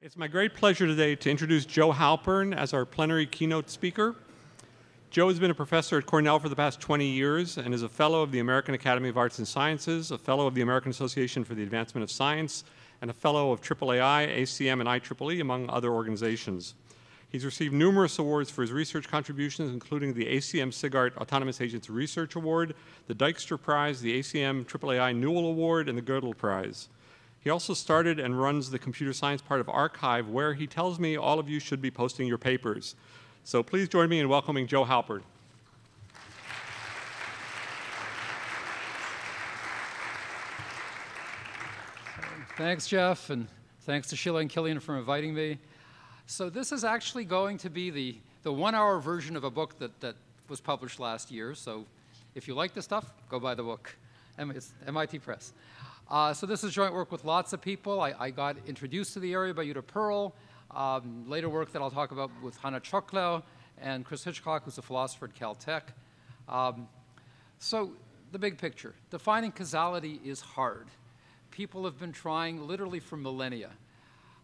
It's my great pleasure today to introduce Joe Halpern as our plenary keynote speaker. Joe has been a professor at Cornell for the past 20 years and is a fellow of the American Academy of Arts and Sciences, a fellow of the American Association for the Advancement of Science, and a fellow of AAAI, ACM, and IEEE, among other organizations. He's received numerous awards for his research contributions, including the ACM SIGART Autonomous Agents Research Award, the Dijkstra Prize, the ACM AAAI Newell Award, and the Gödel Prize. He also started and runs the computer science part of arXiv, where he tells me all of you should be posting your papers. So please join me in welcoming Joe Halpern. Thanks, Jeff, and thanks to Sheila and Kilian for inviting me. So this is actually going to be the, the one-hour version of a book that, that was published last year. So if you like the stuff, go buy the book. MIT Press. Uh, so this is joint work with lots of people. I, I got introduced to the area by Judea Pearl, Um, later work that I'll talk about with Hana Chockler and Chris Hitchcock, who's a philosopher at Caltech. Um, so the big picture, defining causality is hard. People have been trying literally for millennia.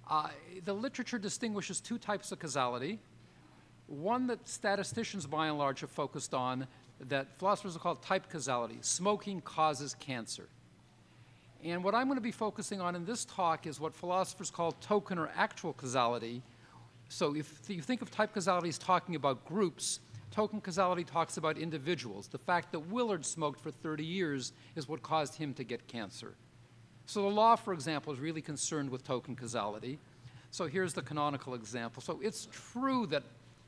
Uh, the literature distinguishes two types of causality. One that statisticians by and large have focused on that philosophers call type causality. Smoking causes cancer. And what I'm going to be focusing on in this talk is what philosophers call token or actual causality. So if you think of type causality as talking about groups, token causality talks about individuals. The fact that Willard smoked for 30 years is what caused him to get cancer. So the law, for example, is really concerned with token causality. So here's the canonical example. So it's true that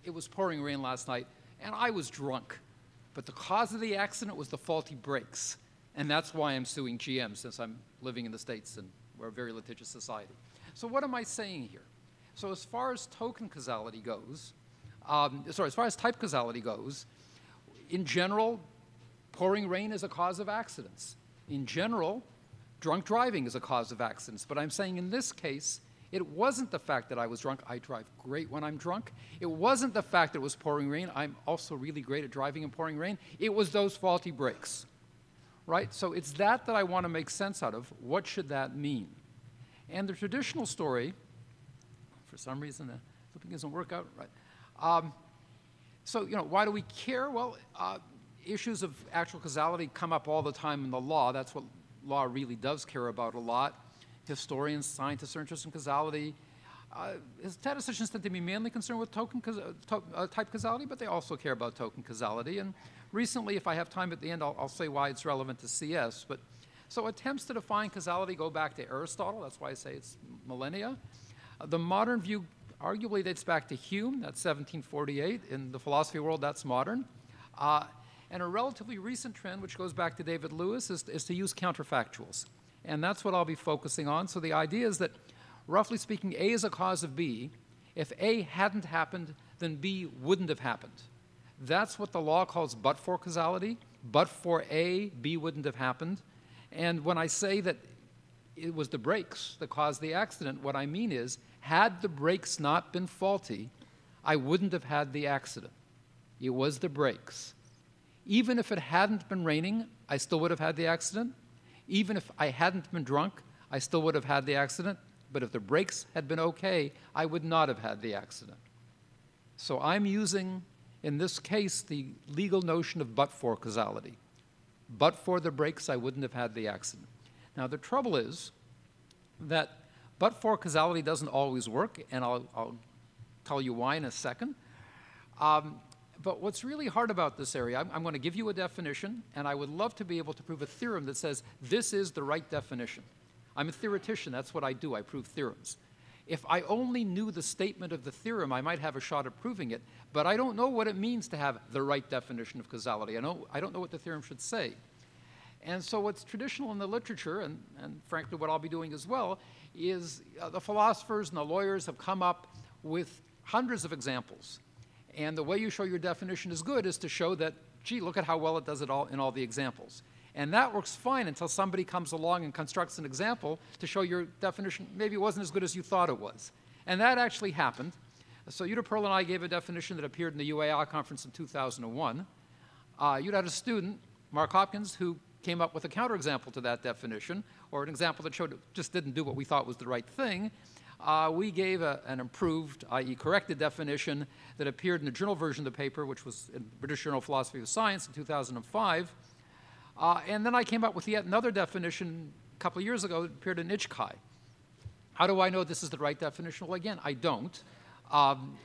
it was pouring rain last night, and I was drunk. But the cause of the accident was the faulty brakes. And that's why I'm suing GM, since I'm living in the States and we're a very litigious society. So what am I saying here? So as far as token causality goes, um, sorry, as far as type causality goes, in general, pouring rain is a cause of accidents. In general, drunk driving is a cause of accidents. But I'm saying in this case, it wasn't the fact that I was drunk. I drive great when I'm drunk. It wasn't the fact that it was pouring rain. I'm also really great at driving in pouring rain. It was those faulty brakes right? So it's that that I want to make sense out of. What should that mean? And the traditional story, for some reason, the flipping doesn't work out right. Um, so, you know, why do we care? Well, uh, issues of actual causality come up all the time in the law. That's what law really does care about a lot. Historians, scientists are interested in causality. Uh, statisticians tend to be mainly concerned with token uh, to, uh, type causality, but they also care about token causality. And Recently, if I have time at the end, I'll, I'll say why it's relevant to CS. But so attempts to define causality go back to Aristotle. That's why I say it's millennia. Uh, the modern view arguably dates back to Hume. That's 1748. In the philosophy world, that's modern. Uh, and a relatively recent trend, which goes back to David Lewis, is, is to use counterfactuals. And that's what I'll be focusing on. So the idea is that, roughly speaking, A is a cause of B. If A hadn't happened, then B wouldn't have happened. That's what the law calls but for causality. But for A, B wouldn't have happened. And when I say that it was the brakes that caused the accident, what I mean is, had the brakes not been faulty, I wouldn't have had the accident. It was the brakes. Even if it hadn't been raining, I still would have had the accident. Even if I hadn't been drunk, I still would have had the accident. But if the brakes had been okay, I would not have had the accident. So I'm using in this case, the legal notion of but for causality. But for the brakes, I wouldn't have had the accident. Now, the trouble is that but for causality doesn't always work, and I'll, I'll tell you why in a second. Um, but what's really hard about this area, I'm, I'm going to give you a definition, and I would love to be able to prove a theorem that says this is the right definition. I'm a theoretician, that's what I do, I prove theorems. If I only knew the statement of the theorem, I might have a shot at proving it, but I don't know what it means to have the right definition of causality. I, know, I don't know what the theorem should say. And so what's traditional in the literature, and, and frankly what I'll be doing as well, is uh, the philosophers and the lawyers have come up with hundreds of examples. And the way you show your definition is good is to show that, gee, look at how well it does it all in all the examples. And that works fine until somebody comes along and constructs an example to show your definition maybe it wasn't as good as you thought it was. And that actually happened. So Judea Pearl and I gave a definition that appeared in the UAI conference in 2001. Uh, Judea had a student, Mark Hopkins, who came up with a counterexample to that definition, or an example that showed it just didn't do what we thought was the right thing. uh, we gave a, an improved, i.e. corrected definition that appeared in the journal version of the paper, which was in the British Journal of Philosophy of Science in 2005. Uh, and then I came up with yet another definition a couple of years ago that appeared in IJCAI. How do I know this is the right definition? Well, again, I don't. Um,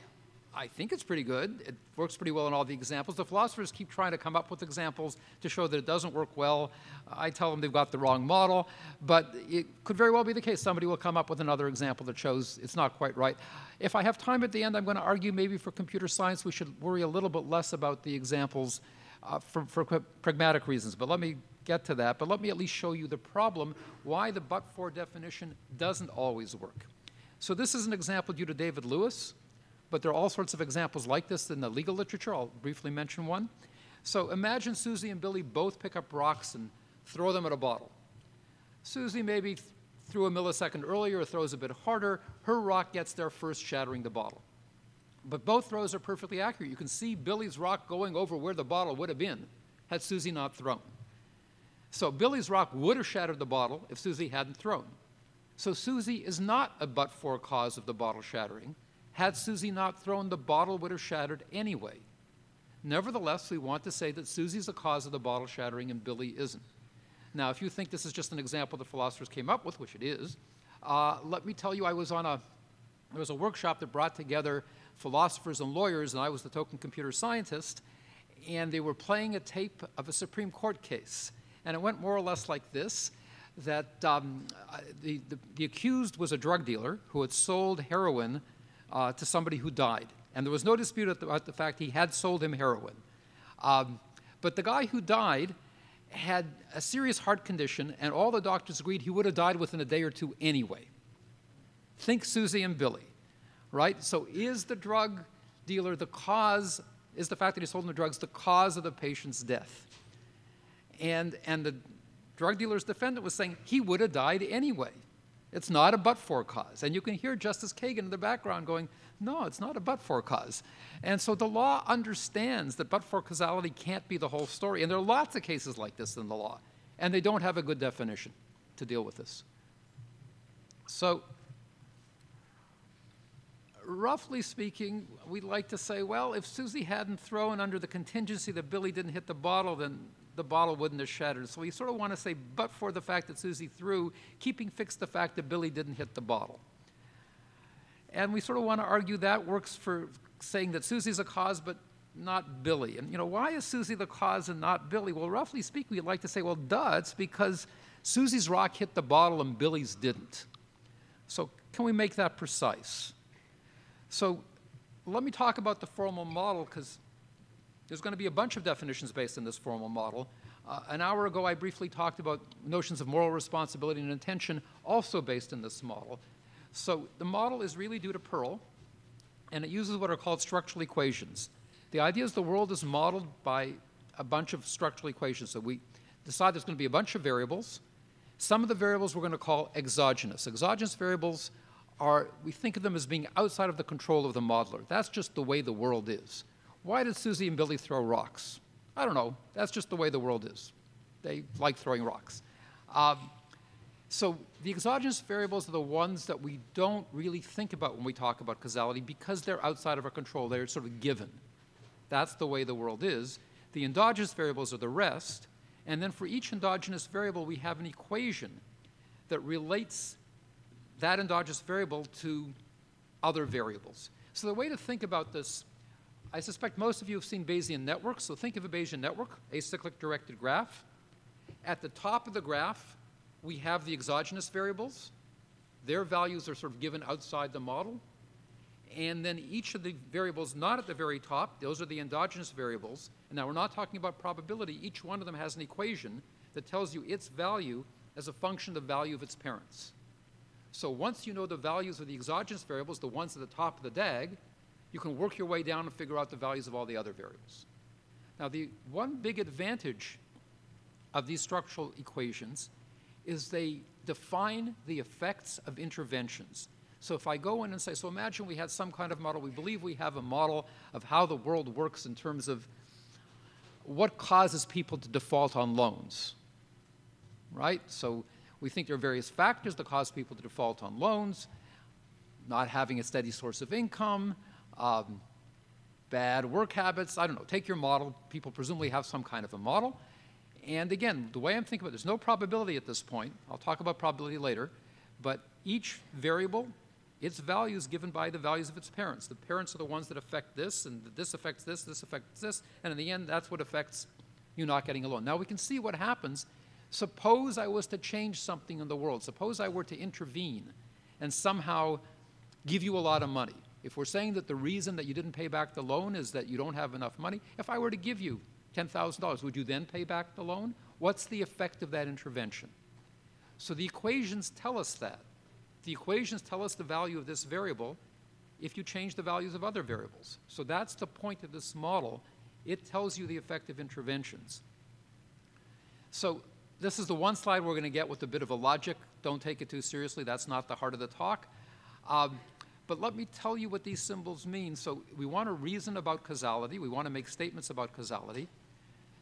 I think it's pretty good. It works pretty well in all the examples. The philosophers keep trying to come up with examples to show that it doesn't work well. I tell them they've got the wrong model, but it could very well be the case. Somebody will come up with another example that shows it's not quite right. If I have time at the end, I'm going to argue maybe for computer science we should worry a little bit less about the examples uh, for, for pragmatic reasons. But let me get to that. But let me at least show you the problem why the but for definition doesn't always work. So this is an example due to David Lewis but there are all sorts of examples like this in the legal literature. I'll briefly mention one. So imagine Susie and Billy both pick up rocks and throw them at a bottle. Susie maybe threw a millisecond earlier throws a bit harder. Her rock gets there first, shattering the bottle. But both throws are perfectly accurate. You can see Billy's rock going over where the bottle would have been had Susie not thrown. So Billy's rock would have shattered the bottle if Susie hadn't thrown. So Susie is not a but for cause of the bottle shattering. Had Susie not thrown, the bottle would have shattered anyway. Nevertheless, we want to say that Susie's the cause of the bottle shattering and Billy isn't. Now, if you think this is just an example the philosophers came up with, which it is, uh, let me tell you, I was on a there was a workshop that brought together philosophers and lawyers, and I was the token computer scientist, and they were playing a tape of a Supreme Court case. And it went more or less like this that um, the, the, the accused was a drug dealer who had sold heroin uh, to somebody who died. And there was no dispute about the fact he had sold him heroin. Um, but the guy who died had a serious heart condition, and all the doctors agreed he would have died within a day or two anyway. Think Susie and Billy, right? So is the drug dealer the cause, is the fact that he sold him the drugs the cause of the patient's death? And, and the drug dealer's defendant was saying he would have died anyway. It's not a but for cause. And you can hear Justice Kagan in the background going, no, it's not a but for cause. And so the law understands that but for causality can't be the whole story. And there are lots of cases like this in the law. And they don't have a good definition to deal with this. So, roughly speaking, we'd like to say, well, if Susie hadn't thrown under the contingency that Billy didn't hit the bottle, then the bottle wouldn't have shattered. So we sort of want to say, but for the fact that Susie threw, keeping fixed the fact that Billy didn't hit the bottle. And we sort of want to argue that works for saying that Susie's a cause, but not Billy. And, you know, why is Susie the cause and not Billy? Well, roughly speaking, we'd like to say, well, duh, it's because Susie's rock hit the bottle and Billy's didn't. So can we make that precise? So let me talk about the formal model because there's going to be a bunch of definitions based on this formal model. Uh, an hour ago, I briefly talked about notions of moral responsibility and intention, also based in this model. So the model is really due to Pearl, and it uses what are called structural equations. The idea is the world is modeled by a bunch of structural equations. So we decide there's going to be a bunch of variables. Some of the variables we're going to call exogenous. Exogenous variables are, we think of them as being outside of the control of the modeler. That's just the way the world is. Why did Susie and Billy throw rocks? I don't know. That's just the way the world is. They like throwing rocks. Um, so the exogenous variables are the ones that we don't really think about when we talk about causality because they're outside of our control. They're sort of given. That's the way the world is. The endogenous variables are the rest. And then for each endogenous variable, we have an equation that relates that endogenous variable to other variables. So the way to think about this I suspect most of you have seen Bayesian networks, so think of a Bayesian network, acyclic directed graph. At the top of the graph, we have the exogenous variables. Their values are sort of given outside the model. And then each of the variables not at the very top, those are the endogenous variables. And now we're not talking about probability. Each one of them has an equation that tells you its value as a function of the value of its parents. So once you know the values of the exogenous variables, the ones at the top of the DAG, you can work your way down and figure out the values of all the other variables. Now, the one big advantage of these structural equations is they define the effects of interventions. So if I go in and say, so imagine we had some kind of model, we believe we have a model of how the world works in terms of what causes people to default on loans, right? So we think there are various factors that cause people to default on loans not having a steady source of income, um, bad work habits. I don't know. Take your model. People presumably have some kind of a model. And again, the way I'm thinking about it, there's no probability at this point. I'll talk about probability later. But each variable, its value is given by the values of its parents. The parents are the ones that affect this, and this affects this, this affects this, and in the end, that's what affects you not getting a loan. Now we can see what happens. Suppose I was to change something in the world. Suppose I were to intervene and somehow give you a lot of money. If we're saying that the reason that you didn't pay back the loan is that you don't have enough money, if I were to give you $10,000, would you then pay back the loan? What's the effect of that intervention? So the equations tell us that. The equations tell us the value of this variable if you change the values of other variables. So that's the point of this model. It tells you the effect of interventions. So this is the one slide we're going to get with a bit of a logic. Don't take it too seriously. That's not the heart of the talk. Um, but let me tell you what these symbols mean. So we want to reason about causality. We want to make statements about causality.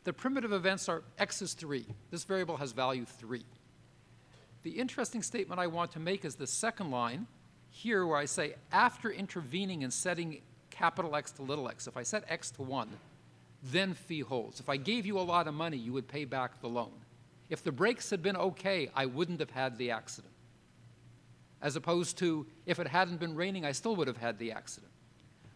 The primitive events are x is 3. This variable has value 3. The interesting statement I want to make is the second line here where I say after intervening and setting capital X to little x, if I set x to 1, then phi holds. If I gave you a lot of money, you would pay back the loan. If the brakes had been okay, I wouldn't have had the accident as opposed to if it hadn't been raining, I still would have had the accident.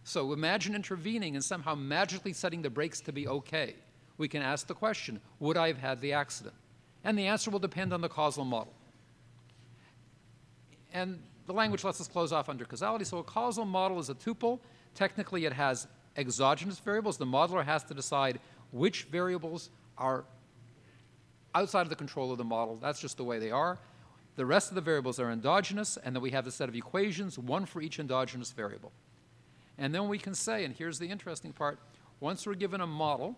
So imagine intervening and somehow magically setting the brakes to be okay. We can ask the question, would I have had the accident? And the answer will depend on the causal model. And the language lets us close off under causality. So a causal model is a tuple. Technically, it has exogenous variables. The modeler has to decide which variables are outside of the control of the model. That's just the way they are. The rest of the variables are endogenous, and then we have a set of equations, one for each endogenous variable. And then we can say, and here's the interesting part, once we're given a model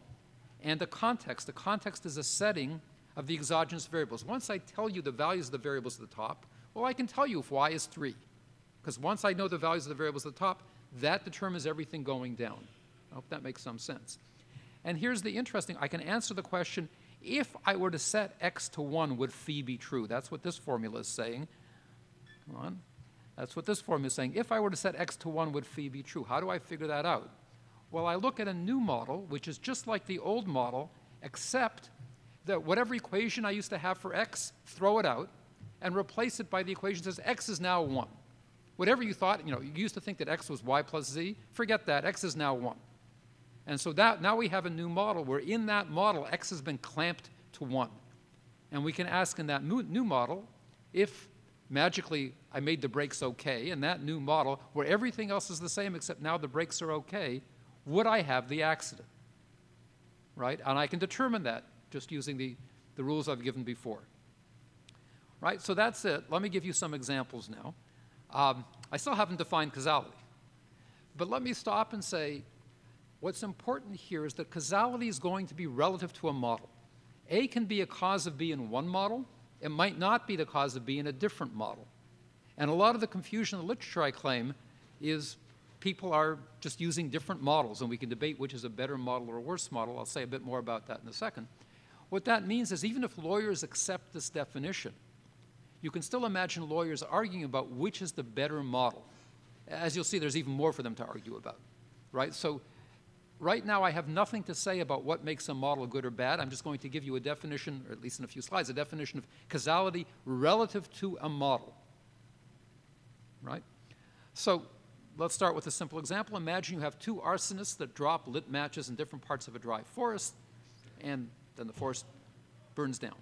and a context, the context is a setting of the exogenous variables. Once I tell you the values of the variables at the top, well, I can tell you if y is 3. Because once I know the values of the variables at the top, that determines everything going down. I hope that makes some sense. And here's the interesting, I can answer the question, if I were to set x to 1, would phi be true? That's what this formula is saying. Come on. That's what this formula is saying. If I were to set x to 1, would phi be true? How do I figure that out? Well, I look at a new model, which is just like the old model, except that whatever equation I used to have for x, throw it out, and replace it by the equation that says x is now 1. Whatever you thought, you know, you used to think that x was y plus z, forget that, x is now 1. And so that, now we have a new model where in that model, x has been clamped to 1. And we can ask in that new model if magically I made the brakes okay, in that new model where everything else is the same except now the brakes are okay, would I have the accident? Right? And I can determine that just using the, the rules I've given before. Right? So that's it. Let me give you some examples now. Um, I still haven't defined causality. But let me stop and say What's important here is that causality is going to be relative to a model. A can be a cause of B in one model. It might not be the cause of B in a different model. And a lot of the confusion in the literature, I claim, is people are just using different models, and we can debate which is a better model or a worse model. I'll say a bit more about that in a second. What that means is even if lawyers accept this definition, you can still imagine lawyers arguing about which is the better model. As you'll see, there's even more for them to argue about, right? So right now I have nothing to say about what makes a model good or bad. I'm just going to give you a definition, or at least in a few slides, a definition of causality relative to a model. Right? So let's start with a simple example. Imagine you have two arsonists that drop lit matches in different parts of a dry forest, and then the forest burns down.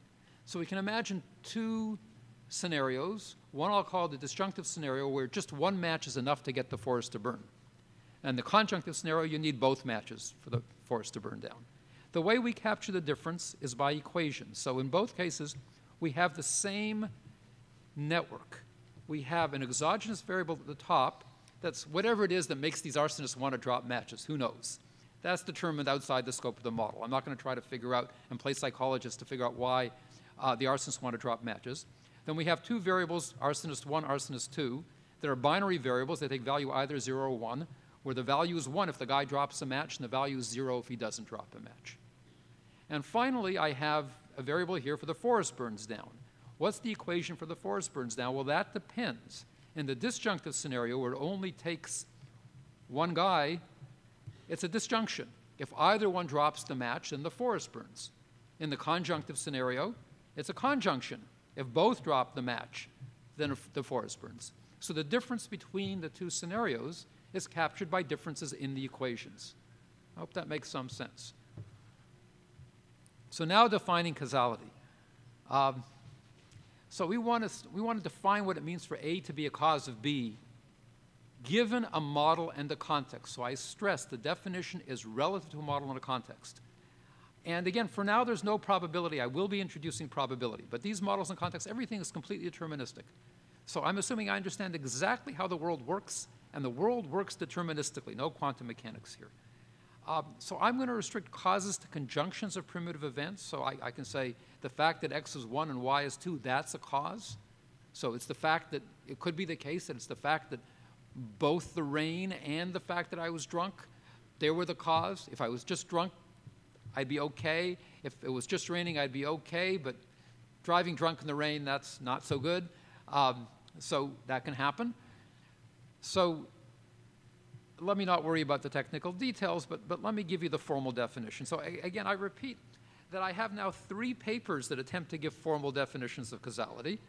So we can imagine two scenarios. One I'll call the disjunctive scenario, where just one match is enough to get the forest to burn. And the conjunctive scenario, you need both matches for the forest to burn down. The way we capture the difference is by equations. So in both cases, we have the same network. We have an exogenous variable at the top that's whatever it is that makes these arsonists want to drop matches. Who knows? That's determined outside the scope of the model. I'm not going to try to figure out and play psychologist to figure out why uh, the arsonists want to drop matches. Then we have two variables, arsonist 1, arsonist 2, that are binary variables. They take value either 0 or 1 where the value is 1 if the guy drops a match and the value is 0 if he doesn't drop a match. And finally, I have a variable here for the forest burns down. What's the equation for the forest burns down? Well, that depends. In the disjunctive scenario, where it only takes one guy, it's a disjunction. If either one drops the match, then the forest burns. In the conjunctive scenario, it's a conjunction. If both drop the match, then the forest burns. So the difference between the two scenarios is captured by differences in the equations. I hope that makes some sense. So now defining causality. Um, so we want, to, we want to define what it means for A to be a cause of B given a model and a context. So I stress the definition is relative to a model and a context. And again, for now, there's no probability. I will be introducing probability. But these models and contexts, everything is completely deterministic. So I'm assuming I understand exactly how the world works, and the world works deterministically, no quantum mechanics here. Um, so I'm going to restrict causes to conjunctions of primitive events. So I, I, can say the fact that x is 1 and y is 2, that's a cause. So it's the fact that it could be the case that it's the fact that both the rain and the fact that I was drunk, they were the cause. If I was just drunk, I'd be okay. If it was just raining, I'd be okay. But driving drunk in the rain, that's not so good. Um, so that can happen. So let me not worry about the technical details, but, but let me give you the formal definition. So again, I repeat that I have now three papers that attempt to give formal definitions of causality.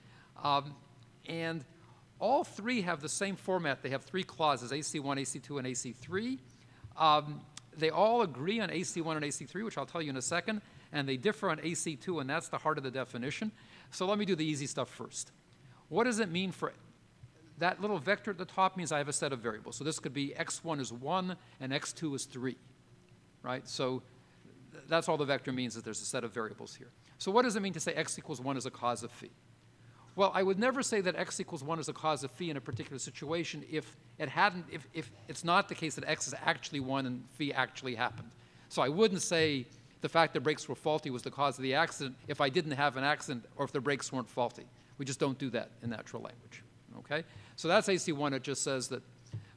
Um, and all three have the same format. They have three clauses, AC1, AC2, and AC3. Um, they all agree on AC1 and AC3, which I'll tell you in a second, and they differ on AC2, and that's the heart of the definition. So let me do the easy stuff first. What does it mean for that little vector at the top means I have a set of variables. So this could be x1 is 1 and x2 is 3, right? So that's all the vector means is there's a set of variables here. So what does it mean to say x equals 1 is a cause of phi? Well, I would never say that x equals 1 is a cause of phi in a particular situation if it hadn't, if, if it's not the case that x is actually 1 and phi actually happened. So I wouldn't say the fact that brakes were faulty was the cause of the accident if I didn't have an accident or if the brakes weren't faulty. We just don't do that in natural language. Okay? So that's AC1. It just says that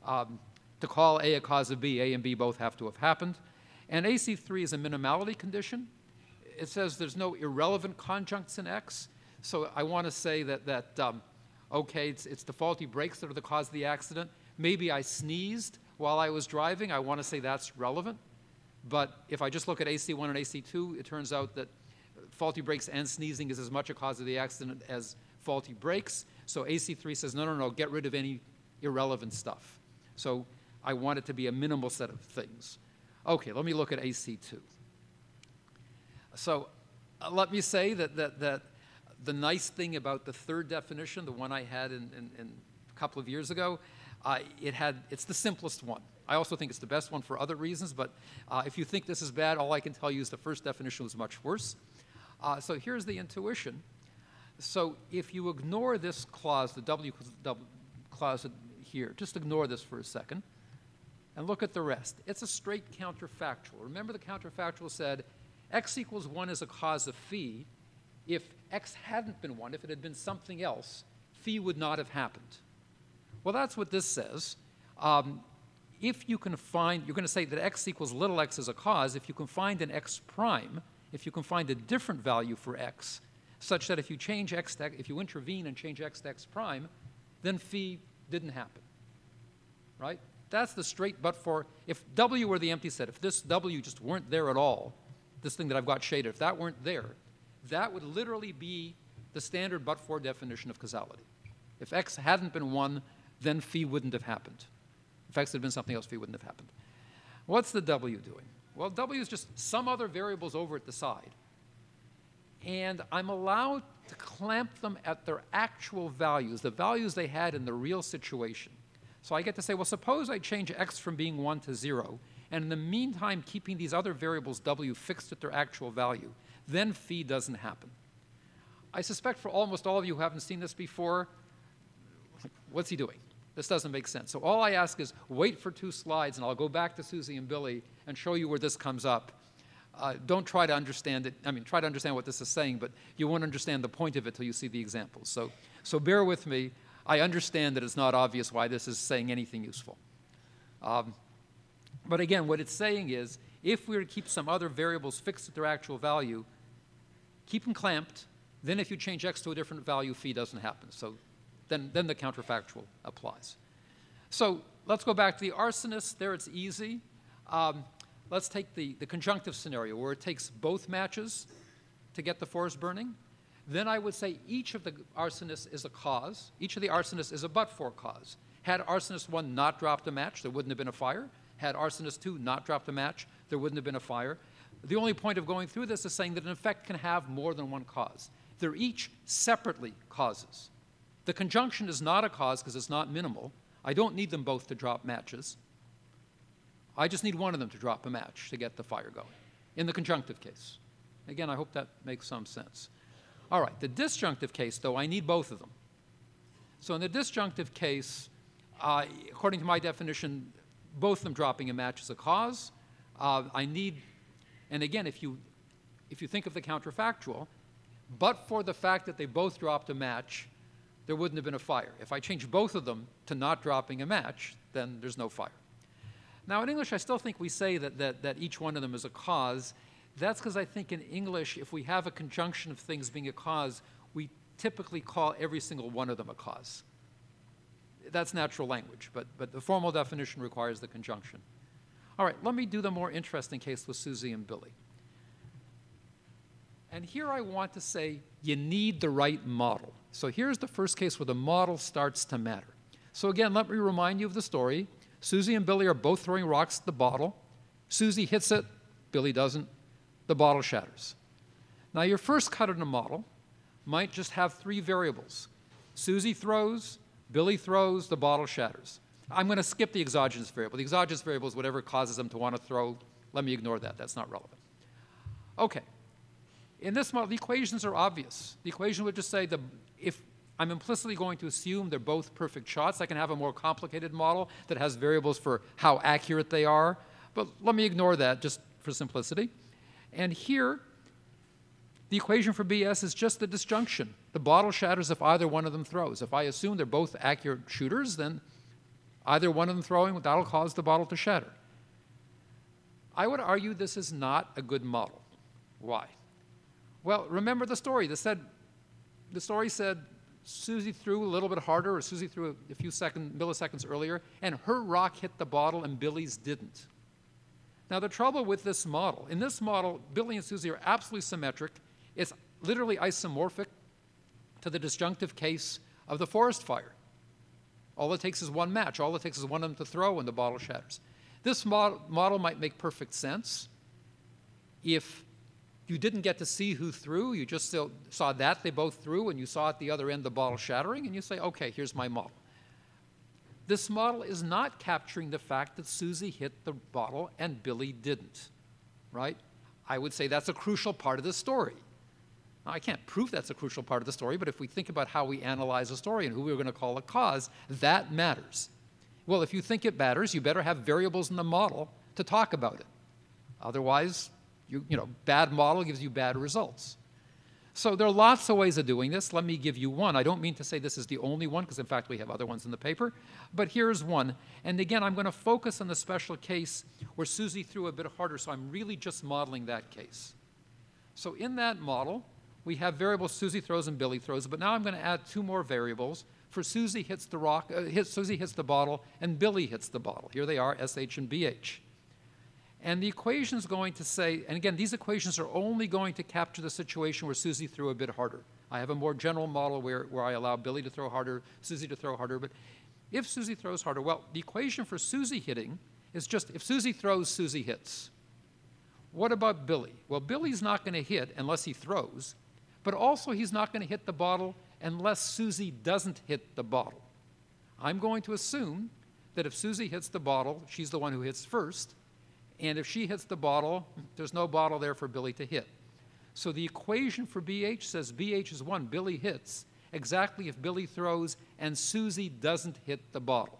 um, to call A a cause of B, A and B both have to have happened. And AC3 is a minimality condition. It says there's no irrelevant conjuncts in X. So I want to say that, that um, okay, it's, it's the faulty brakes that are the cause of the accident. Maybe I sneezed while I was driving. I want to say that's relevant. But if I just look at AC1 and AC2, it turns out that faulty brakes and sneezing is as much a cause of the accident as faulty brakes. So AC3 says, no, no, no, get rid of any irrelevant stuff. So I want it to be a minimal set of things. Okay, let me look at AC2. So uh, let me say that, that, that the nice thing about the third definition, the one I had in, in, in a couple of years ago, uh, it had, it's the simplest one. I also think it's the best one for other reasons, but uh, if you think this is bad, all I can tell you is the first definition was much worse. Uh, so here's the intuition. So if you ignore this clause, the W, clause here, just ignore this for a second and look at the rest. It's a straight counterfactual. Remember the counterfactual said x equals 1 is a cause of phi. If x hadn't been 1, if it had been something else, phi would not have happened. Well, that's what this says. Um, if you can find, you're going to say that x equals little x is a cause, if you can find an x prime, if you can find a different value for x, such that if you change x if you intervene and change x to x prime, then phi didn't happen. Right? That's the straight but for, if W were the empty set, if this W just weren't there at all, this thing that I've got shaded, if that weren't there, that would literally be the standard but for definition of causality. If X hadn't been 1, then phi wouldn't have happened. If X had been something else, phi wouldn't have happened. What's the W doing? Well, W is just some other variables over at the side. And I'm allowed to clamp them at their actual values, the values they had in the real situation. So I get to say, well, suppose I change x from being 1 to 0, and in the meantime, keeping these other variables w fixed at their actual value, then phi doesn't happen. I suspect for almost all of you who haven't seen this before, what's he doing? This doesn't make sense. So all I ask is wait for two slides, and I'll go back to Susie and Billy and show you where this comes up. Uh, don't try to understand it. I mean, try to understand what this is saying, but you won't understand the point of it till you see the examples. So, so bear with me. I understand that it's not obvious why this is saying anything useful. Um, but again, what it's saying is if we were to keep some other variables fixed at their actual value, keep them clamped, then if you change x to a different value, phi doesn't happen. So then, then the counterfactual applies. So let's go back to the arsonist. There it's easy. Um, let's take the, the conjunctive scenario where it takes both matches to get the forest burning. Then I would say each of the arsonists is a cause. Each of the arsonists is a but-for cause. Had arsonist 1 not dropped a match, there wouldn't have been a fire. Had arsonist 2 not dropped a match, there wouldn't have been a fire. The only point of going through this is saying that an effect can have more than one cause. They're each separately causes. The conjunction is not a cause because it's not minimal. I don't need them both to drop matches. I just need one of them to drop a match to get the fire going in the conjunctive case. Again, I hope that makes some sense. All right, the disjunctive case, though, I need both of them. So in the disjunctive case, uh, according to my definition, both of them dropping a match is a cause. Uh, I need, and again, if you, if you think of the counterfactual, but for the fact that they both dropped a match, there wouldn't have been a fire. If I change both of them to not dropping a match, then there's no fire. Now, in English, I still think we say that, that, that each one of them is a cause. That's because I think in English, if we have a conjunction of things being a cause, we typically call every single one of them a cause. That's natural language, but, but the formal definition requires the conjunction. All right, let me do the more interesting case with Susie and Billy. And here I want to say you need the right model. So here's the first case where the model starts to matter. So again, let me remind you of the story. Susie and Billy are both throwing rocks at the bottle. Susie hits it, Billy doesn't. The bottle shatters. Now, your first cut in a model might just have three variables Susie throws, Billy throws, the bottle shatters. I'm going to skip the exogenous variable. The exogenous variable is whatever causes them to want to throw. Let me ignore that. That's not relevant. Okay. In this model, the equations are obvious. The equation would just say the, if I'm implicitly going to assume they're both perfect shots, I can have a more complicated model that has variables for how accurate they are. But let me ignore that just for simplicity. And here, the equation for BS is just the disjunction. The bottle shatters if either one of them throws. If I assume they're both accurate shooters, then either one of them throwing, that'll cause the bottle to shatter. I would argue this is not a good model. Why? Well, remember the story. The, said, the story said Susie threw a little bit harder, or Susie threw a, few second, milliseconds earlier, and her rock hit the bottle and Billy's didn't. Now, the trouble with this model, in this model, Billy and Susie are absolutely symmetric. It's literally isomorphic to the disjunctive case of the forest fire. All it takes is one match. All it takes is one of them to throw and the bottle shatters. This model, model might make perfect sense if you didn't get to see who threw. You just saw that they both threw, and you saw at the other end the bottle shattering, and you say, okay, here's my model. This model is not capturing the fact that Susie hit the bottle and Billy didn't, right? I would say that's a crucial part of the story. Now, I can't prove that's a crucial part of the story, but if we think about how we analyze a story and who we're going to call a cause, that matters. Well, if you think it matters, you better have variables in the model to talk about it. Otherwise, you, you know, bad model gives you bad results. So there are lots of ways of doing this. Let me give you one. I don't mean to say this is the only one, because in fact we have other ones in the paper, but here's one. And again, I'm going to focus on the special case where Susie threw a bit harder, so I'm really just modeling that case. So in that model, we have variables Susie throws and Billy throws, but now I'm going to add two more variables. For Susie hits the rock, uh, hits, Susie hits the bottle, and Billy hits the bottle. Here they are, SH and BH. And the equation is going to say, and again, these equations are only going to capture the situation where Susie threw a bit harder. I have a more general model where, where I allow Billy to throw harder, Susie to throw harder, but if Susie throws harder, well, the equation for Susie hitting is just if Susie throws, Susie hits. What about Billy? Well, Billy's not going to hit unless he throws, but also he's not going to hit the bottle unless Susie doesn't hit the bottle. I'm going to assume that if Susie hits the bottle, she's the one who hits first, and if she hits the bottle, there's no bottle there for Billy to hit. So the equation for BH says BH is 1, Billy hits, exactly if Billy throws and Susie doesn't hit the bottle,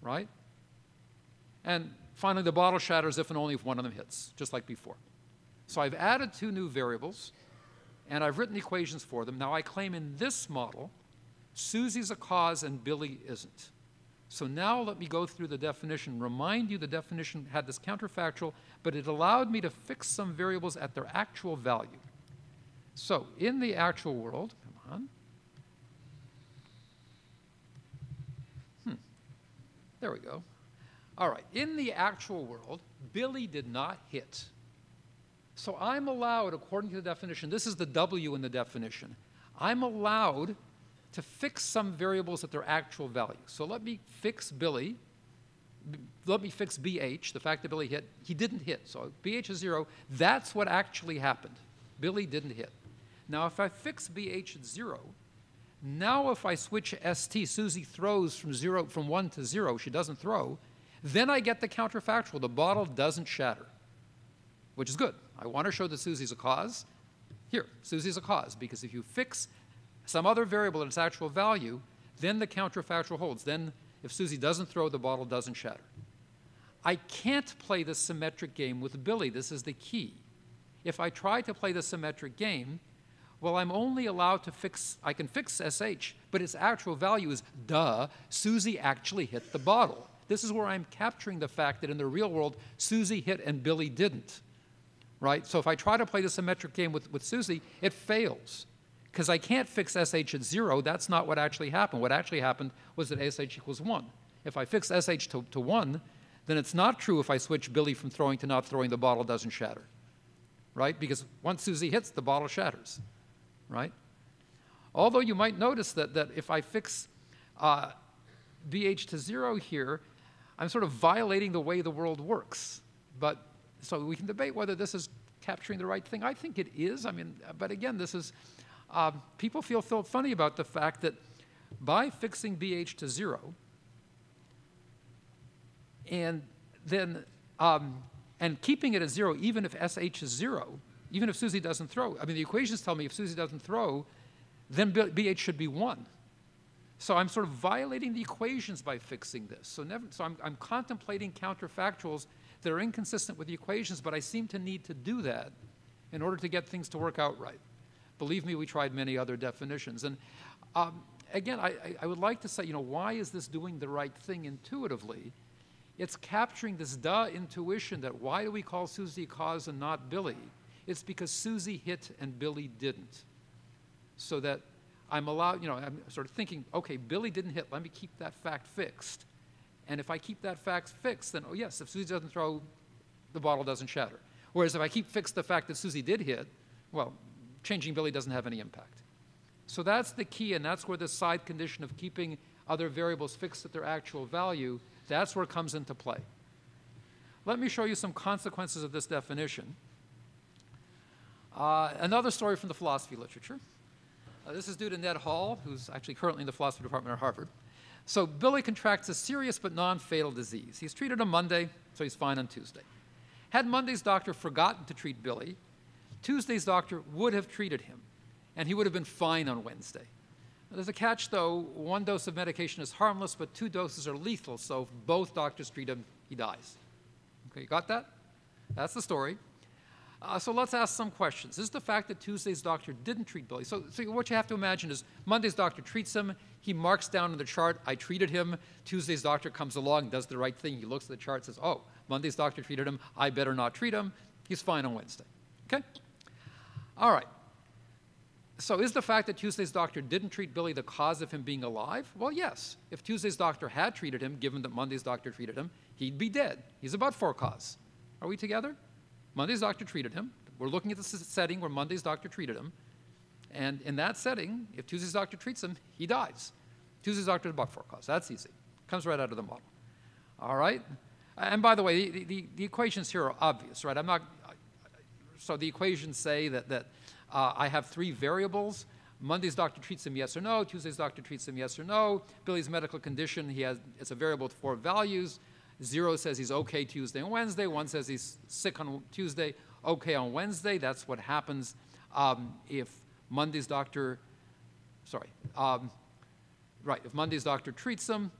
right? And finally, the bottle shatters if and only if one of them hits, just like before. So I've added two new variables, and I've written equations for them. Now I claim in this model, Susie's a cause and Billy isn't. So now let me go through the definition, remind you the definition had this counterfactual, but it allowed me to fix some variables at their actual value. So in the actual world, come on, hmm, There we go. All right, in the actual world, Billy did not hit. So I'm allowed, according to the definition, this is the W in the definition, I'm allowed to fix some variables at their actual value. So let me fix Billy, let me fix BH, the fact that Billy hit, he didn't hit. So BH is zero, that's what actually happened. Billy didn't hit. Now if I fix BH at zero, now if I switch ST, Susie throws from zero, from one to zero, she doesn't throw, then I get the counterfactual, the bottle doesn't shatter, which is good. I want to show that Susie's a cause. Here, Susie's a cause, because if you fix some other variable in its actual value, then the counterfactual holds. Then if Susie doesn't throw, the bottle doesn't shatter. I can't play the symmetric game with Billy. This is the key. If I try to play the symmetric game, well, I'm only allowed to fix, I can fix SH, but its actual value is, duh, Susie actually hit the bottle. This is where I'm capturing the fact that in the real world, Susie hit and Billy didn't. Right? So if I try to play the symmetric game with, with Susie, it fails. Because I can't fix SH at zero. That's not what actually happened. What actually happened was that SH equals one. If I fix SH to, to one, then it's not true if I switch Billy from throwing to not throwing, the bottle doesn't shatter. Right? Because once Susie hits, the bottle shatters. Right? Although you might notice that, that if I fix uh, BH to zero here, I'm sort of violating the way the world works. But so we can debate whether this is capturing the right thing. I think it is. I mean, but again, this is um, people feel, feel funny about the fact that by fixing BH to zero, and then um, and keeping it at zero, even if SH is zero, even if Susie doesn't throw. I mean, the equations tell me if Susie doesn't throw, then BH should be one. So I'm sort of violating the equations by fixing this. So, never, so I'm, I'm contemplating counterfactuals that are inconsistent with the equations, but I seem to need to do that in order to get things to work out right. Believe me, we tried many other definitions. And um, again, I, I, would like to say, you know, why is this doing the right thing intuitively? It's capturing this duh intuition that why do we call Susie cause and not Billy? It's because Susie hit and Billy didn't. So that I'm allowed, you know, I'm sort of thinking, okay, Billy didn't hit, let me keep that fact fixed. And if I keep that fact fixed, then, oh yes, if Susie doesn't throw, the bottle doesn't shatter. Whereas if I keep fixed the fact that Susie did hit, well, changing Billy doesn't have any impact. So that's the key, and that's where the side condition of keeping other variables fixed at their actual value, that's where it comes into play. Let me show you some consequences of this definition. Uh, another story from the philosophy literature. Uh, this is due to Ned Hall, who's actually currently in the philosophy department at Harvard. So Billy contracts a serious but non-fatal disease. He's treated on Monday, so he's fine on Tuesday. Had Monday's doctor forgotten to treat Billy, Tuesday's doctor would have treated him, and he would have been fine on Wednesday. There's a catch, though. One dose of medication is harmless, but two doses are lethal, so if both doctors treat him, he dies. Okay, you got that? That's the story. Uh, so let's ask some questions. Is the fact that Tuesday's doctor didn't treat Billy. So, so what you have to imagine is Monday's doctor treats him. He marks down on the chart, I treated him. Tuesday's doctor comes along, does the right thing. He looks at the chart, says, oh, Monday's doctor treated him. I better not treat him. He's fine on Wednesday. Okay? All right. So is the fact that Tuesday's doctor didn't treat Billy the cause of him being alive? Well, yes. If Tuesday's doctor had treated him, given that Monday's doctor treated him, he'd be dead. He's about but-for cause. Are we together? Monday's doctor treated him. We're looking at the setting where Monday's doctor treated him. And in that setting, if Tuesday's doctor treats him, he dies. Tuesday's doctor is but-for cause. That's easy. Comes right out of the model. All right? And by the way, the, the, the equations here are obvious, right? I'm not, so the equations say that, that uh, I have three variables. Monday's doctor treats him yes or no. Tuesday's doctor treats him yes or no. Billy's medical condition, he has, it's a variable with four values. Zero says he's okay Tuesday and Wednesday. One says he's sick on Tuesday, okay on Wednesday. That's what happens um, if Monday's doctor, sorry, um, right, if Monday's doctor treats him.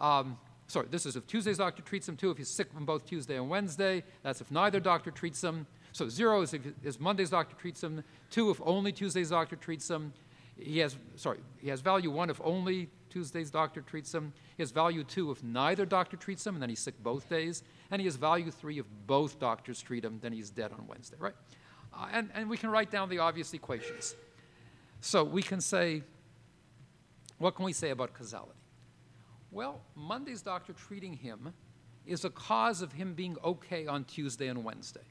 Um, sorry, this is if Tuesday's doctor treats him too, if he's sick on both Tuesday and Wednesday. That's if neither doctor treats him. So zero is if, if Monday's doctor treats him. Two, if only Tuesday's doctor treats him. He has, sorry, he has value one if only Tuesday's doctor treats him. He has value two if neither doctor treats him, and then he's sick both days. And he has value three if both doctors treat him, then he's dead on Wednesday, right? Uh, and, and we can write down the obvious equations. So we can say, what can we say about causality? Well, Monday's doctor treating him is a cause of him being okay on Tuesday and Wednesday.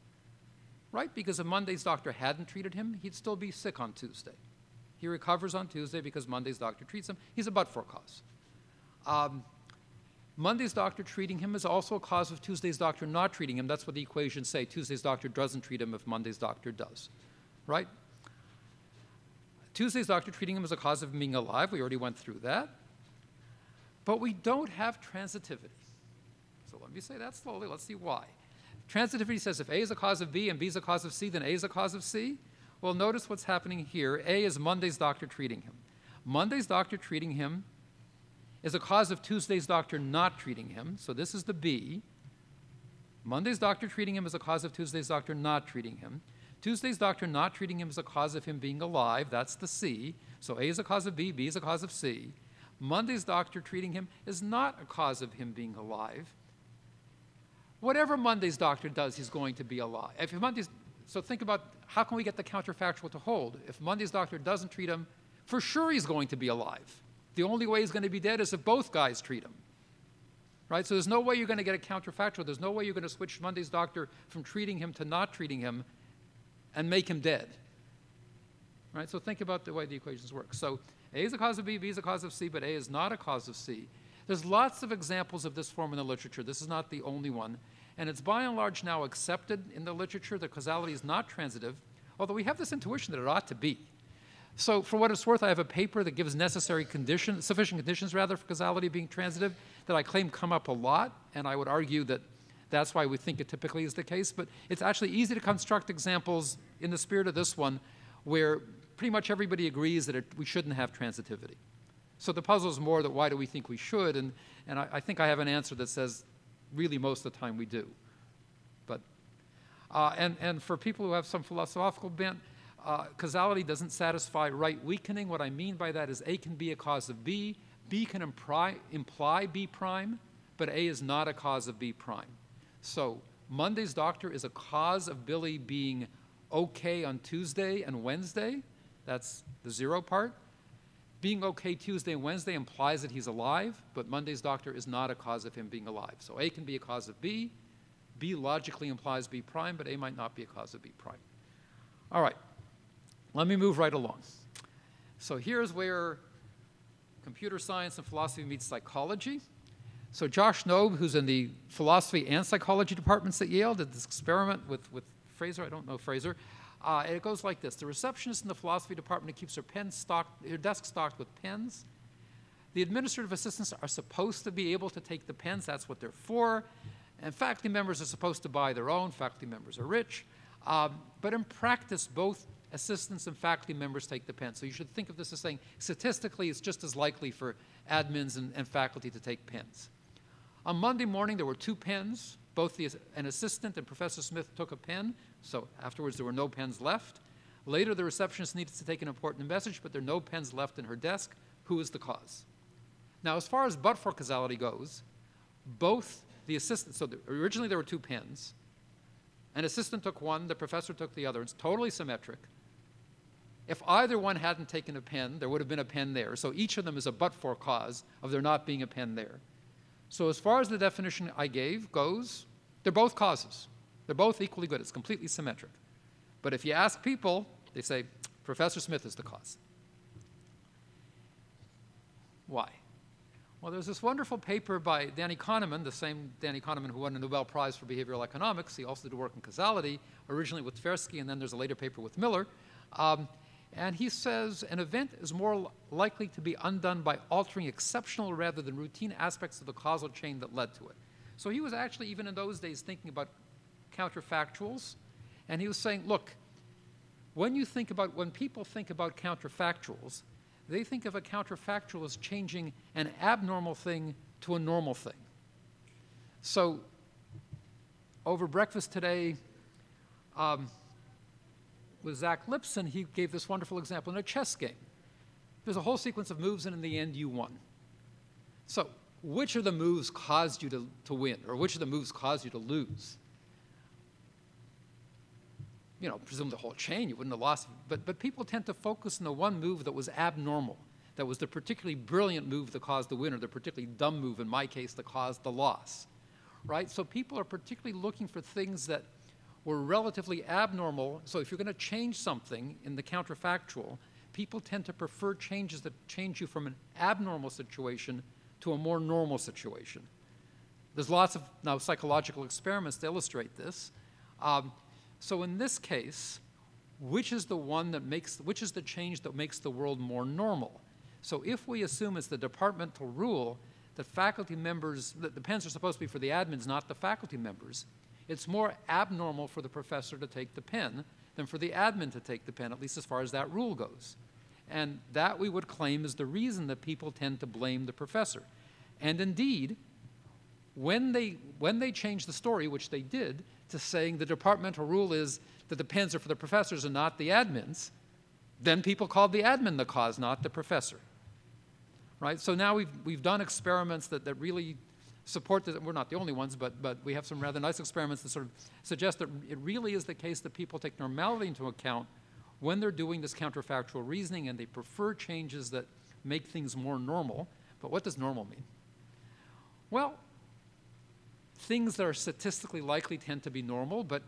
Right? Because if Monday's doctor hadn't treated him, he'd still be sick on Tuesday. He recovers on Tuesday because Monday's doctor treats him. He's a but for cause. Um, Monday's doctor treating him is also a cause of Tuesday's doctor not treating him. That's what the equations say. Tuesday's doctor doesn't treat him if Monday's doctor does. Right? Tuesday's doctor treating him is a cause of him being alive. We already went through that. But we don't have transitivity. So let me say that slowly. Let's see why. Transitivity says if A is a cause of B and B is a cause of C, then A is a cause of C. Well, notice what's happening here. A is Monday's doctor treating him. Monday's doctor treating him is a cause of Tuesday's doctor not treating him. So this is the B. Monday's doctor treating him is a cause of Tuesday's doctor not treating him. Tuesday's doctor not treating him is a cause of him being alive. That's the C. So A is a cause of B, B is a cause of C. Monday's doctor treating him is not a cause of him being alive. Whatever Monday's doctor does, he's going to be alive. If Monday's, so think about how can we get the counterfactual to hold? If Monday's doctor doesn't treat him, for sure he's going to be alive. The only way he's going to be dead is if both guys treat him. Right? So there's no way you're going to get a counterfactual. There's no way you're going to switch Monday's doctor from treating him to not treating him and make him dead. Right? So think about the way the equations work. So a is a cause of B, B is a cause of C, but A is not a cause of C. There's lots of examples of this form in the literature. This is not the only one. And it's by and large now accepted in the literature that causality is not transitive, although we have this intuition that it ought to be. So for what it's worth, I have a paper that gives necessary conditions, sufficient conditions rather, for causality being transitive that I claim come up a lot, and I would argue that that's why we think it typically is the case. But it's actually easy to construct examples in the spirit of this one where pretty much everybody agrees that it, we shouldn't have transitivity. So the puzzle is more that why do we think we should? And, and I, I think I have an answer that says really most of the time we do. But, uh, and, and for people who have some philosophical bent, uh, causality doesn't satisfy right weakening. What I mean by that is A can be a cause of B, B can imply, imply B prime, but A is not a cause of B prime. So Monday's doctor is a cause of Billy being okay on Tuesday and Wednesday, that's the zero part. Being okay Tuesday and Wednesday implies that he's alive, but Monday's doctor is not a cause of him being alive. So A can be a cause of B. B logically implies B prime, but A might not be a cause of B prime. All right, let me move right along. So here's where computer science and philosophy meets psychology. So Josh Knobe, who's in the philosophy and psychology departments at Yale, did this experiment with, with Fraser, I don't know Fraser, uh, it goes like this. The receptionist in the philosophy department keeps her, pen stocked, her desk stocked with pens. The administrative assistants are supposed to be able to take the pens. That's what they're for. And faculty members are supposed to buy their own. Faculty members are rich. Um, but in practice, both assistants and faculty members take the pen. So you should think of this as saying statistically, it's just as likely for admins and, and faculty to take pens. On Monday morning, there were two pens. Both the, an assistant and Professor Smith took a pen, so afterwards there were no pens left. Later, the receptionist needed to take an important message, but there are no pens left in her desk. Who is the cause? Now, as far as but for causality goes, both the assistant, so the, originally there were two pens. An assistant took one, the professor took the other. It's totally symmetric. If either one hadn't taken a pen, there would have been a pen there. So each of them is a but for cause of there not being a pen there. So as far as the definition I gave goes, they're both causes. They're both equally good. It's completely symmetric. But if you ask people, they say, Professor Smith is the cause. Why? Well, there's this wonderful paper by Danny Kahneman, the same Danny Kahneman who won a Nobel Prize for Behavioral Economics. He also did work in causality, originally with Tversky, and then there's a later paper with Miller. Um, and he says an event is more likely to be undone by altering exceptional rather than routine aspects of the causal chain that led to it. So he was actually, even in those days, thinking about counterfactuals. And he was saying, look, when you think about, when people think about counterfactuals, they think of a counterfactual as changing an abnormal thing to a normal thing. So over breakfast today, um, with Zach Lipton, he gave this wonderful example in a chess game. There's a whole sequence of moves, and in the end, you won. So, which of the moves caused you to, to win, or which of the moves caused you to lose? You know, presume the whole chain, you wouldn't have lost. But, but people tend to focus on the one move that was abnormal, that was the particularly brilliant move that caused the win, or the particularly dumb move, in my case, that caused the loss. Right? So people are particularly looking for things that were relatively abnormal. So if you're going to change something in the counterfactual, people tend to prefer changes that change you from an abnormal situation to a more normal situation. There's lots of now psychological experiments to illustrate this. Um, so in this case, which is the one that makes, which is the change that makes the world more normal? So if we assume it's the departmental rule that faculty members, that the pens are supposed to be for the admins, not the faculty members, it's more abnormal for the professor to take the pen than for the admin to take the pen, at least as far as that rule goes. And that we would claim is the reason that people tend to blame the professor. And indeed, when they, when they changed the story, which they did, to saying the departmental rule is that the pens are for the professors and not the admins, then people called the admin the cause, not the professor. Right? So now we've, we've done experiments that, that really support that. We're not the only ones, but, but we have some rather nice experiments that sort of suggest that it really is the case that people take normality into account when they're doing this counterfactual reasoning and they prefer changes that make things more normal. But what does normal mean? Well, things that are statistically likely tend to be normal, but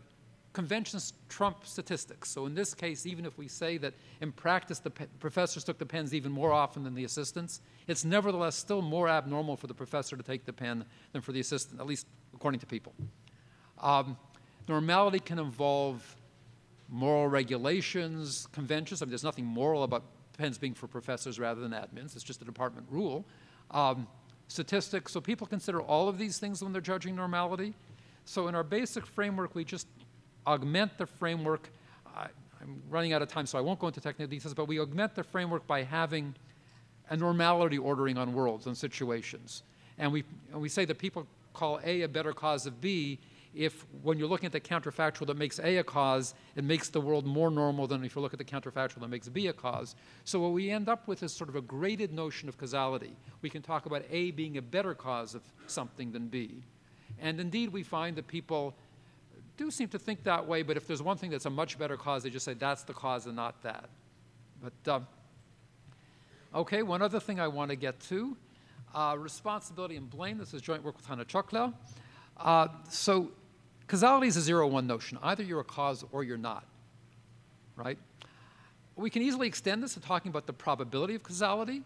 conventions trump statistics. So in this case, even if we say that in practice the professors took the pens even more often than the assistants, it's nevertheless still more abnormal for the professor to take the pen than for the assistant, at least according to people. Um, normality can involve moral regulations, conventions. I mean, there's nothing moral about pens being for professors rather than admins. It's just a department rule. Um, statistics. So people consider all of these things when they're judging normality. So in our basic framework, we just augment the framework. I, am running out of time, so I won't go into technical details, but we augment the framework by having a normality ordering on worlds and situations. And we, and we say that people call A a better cause of B if, when you're looking at the counterfactual that makes A a cause, it makes the world more normal than if you look at the counterfactual that makes B a cause. So what we end up with is sort of a graded notion of causality. We can talk about A being a better cause of something than B. And indeed, we find that people do seem to think that way, but if there's one thing that's a much better cause, they just say that's the cause and not that. But, uh, okay, one other thing I want to get to uh, responsibility and blame. This is joint work with Hana Chockler. Uh, so, causality is a zero one notion. Either you're a cause or you're not, right? We can easily extend this to talking about the probability of causality.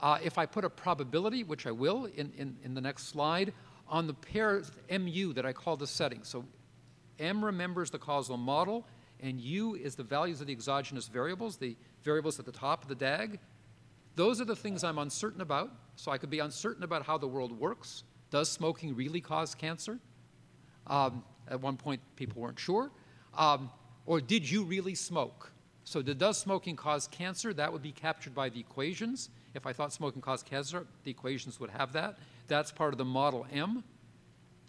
Uh, if I put a probability, which I will in, in, in the next slide, on the pair mu that I call the setting. So M remembers the causal model, and U is the values of the exogenous variables, the variables at the top of the DAG. Those are the things I'm uncertain about. So I could be uncertain about how the world works. Does smoking really cause cancer? Um, at one point, people weren't sure. Um, or did you really smoke? So does smoking cause cancer? That would be captured by the equations. If I thought smoking caused cancer, the equations would have that. That's part of the model M.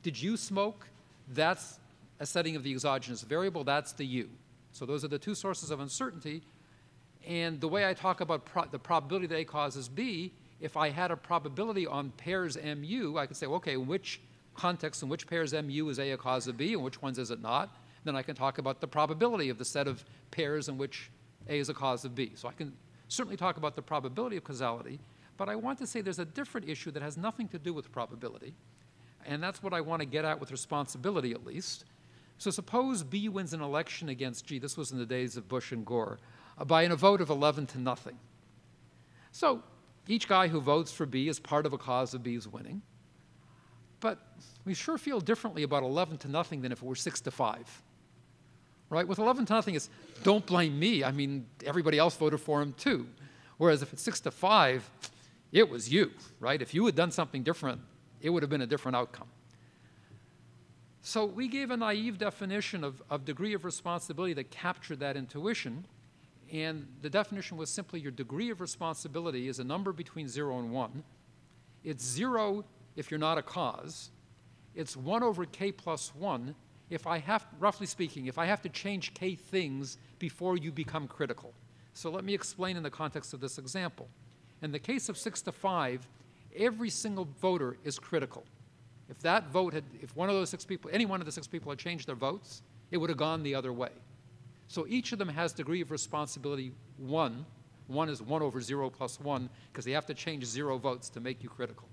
Did you smoke? That's a setting of the exogenous variable, that's the U. So those are the two sources of uncertainty. And the way I talk about pro the probability that A causes B, if I had a probability on pairs MU, I could say, okay, in which context, in which pairs MU is A a cause of B, and which ones is it not? Then I can talk about the probability of the set of pairs in which A is a cause of B. So I can certainly talk about the probability of causality, but I want to say there's a different issue that has nothing to do with probability, and that's what I want to get at with responsibility at least. So suppose B wins an election against G, this was in the days of Bush and Gore, uh, by a vote of 11 to nothing. So each guy who votes for B is part of a cause of B's winning. But we sure feel differently about 11 to nothing than if it were 6 to 5. Right? With 11 to nothing, it's don't blame me. I mean, everybody else voted for him too. Whereas if it's 6 to 5, it was you, right? If you had done something different, it would have been a different outcome. So we gave a naive definition of, of degree of responsibility that captured that intuition. And the definition was simply your degree of responsibility is a number between 0 and 1. It's 0 if you're not a cause. It's 1 over k plus 1 if I have, roughly speaking, if I have to change k things before you become critical. So let me explain in the context of this example. In the case of 6 to 5, every single voter is critical. If that vote had, if one of those six people, any one of the six people had changed their votes, it would have gone the other way. So each of them has degree of responsibility one 1 is 1 over 0 plus 1 because they have to change 0 votes to make you critical.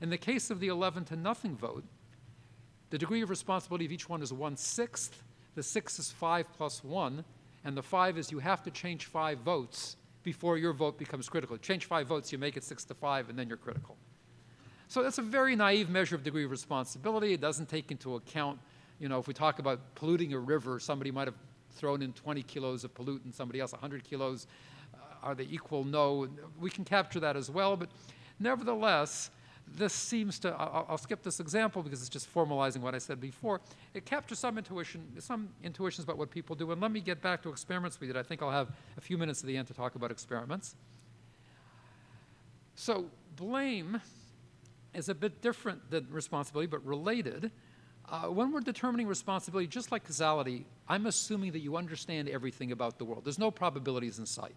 In the case of the 11 to nothing vote, the degree of responsibility of each one is one sixth. The 6 is 5 plus 1, and the 5 is you have to change 5 votes before your vote becomes critical. Change 5 votes, you make it 6 to 5, and then you're critical. So that's a very naive measure of degree of responsibility. It doesn't take into account, you know, if we talk about polluting a river, somebody might have thrown in 20 kilos of pollutant, somebody else 100 kilos. Uh, are they equal? No. We can capture that as well, but nevertheless, this seems to, I'll, I'll, skip this example because it's just formalizing what I said before. It captures some intuition, some intuitions about what people do. And let me get back to experiments we did. I think I'll have a few minutes at the end to talk about experiments. So blame is a bit different than responsibility, but related. Uh, when we're determining responsibility, just like causality, I'm assuming that you understand everything about the world. There's no probabilities in sight.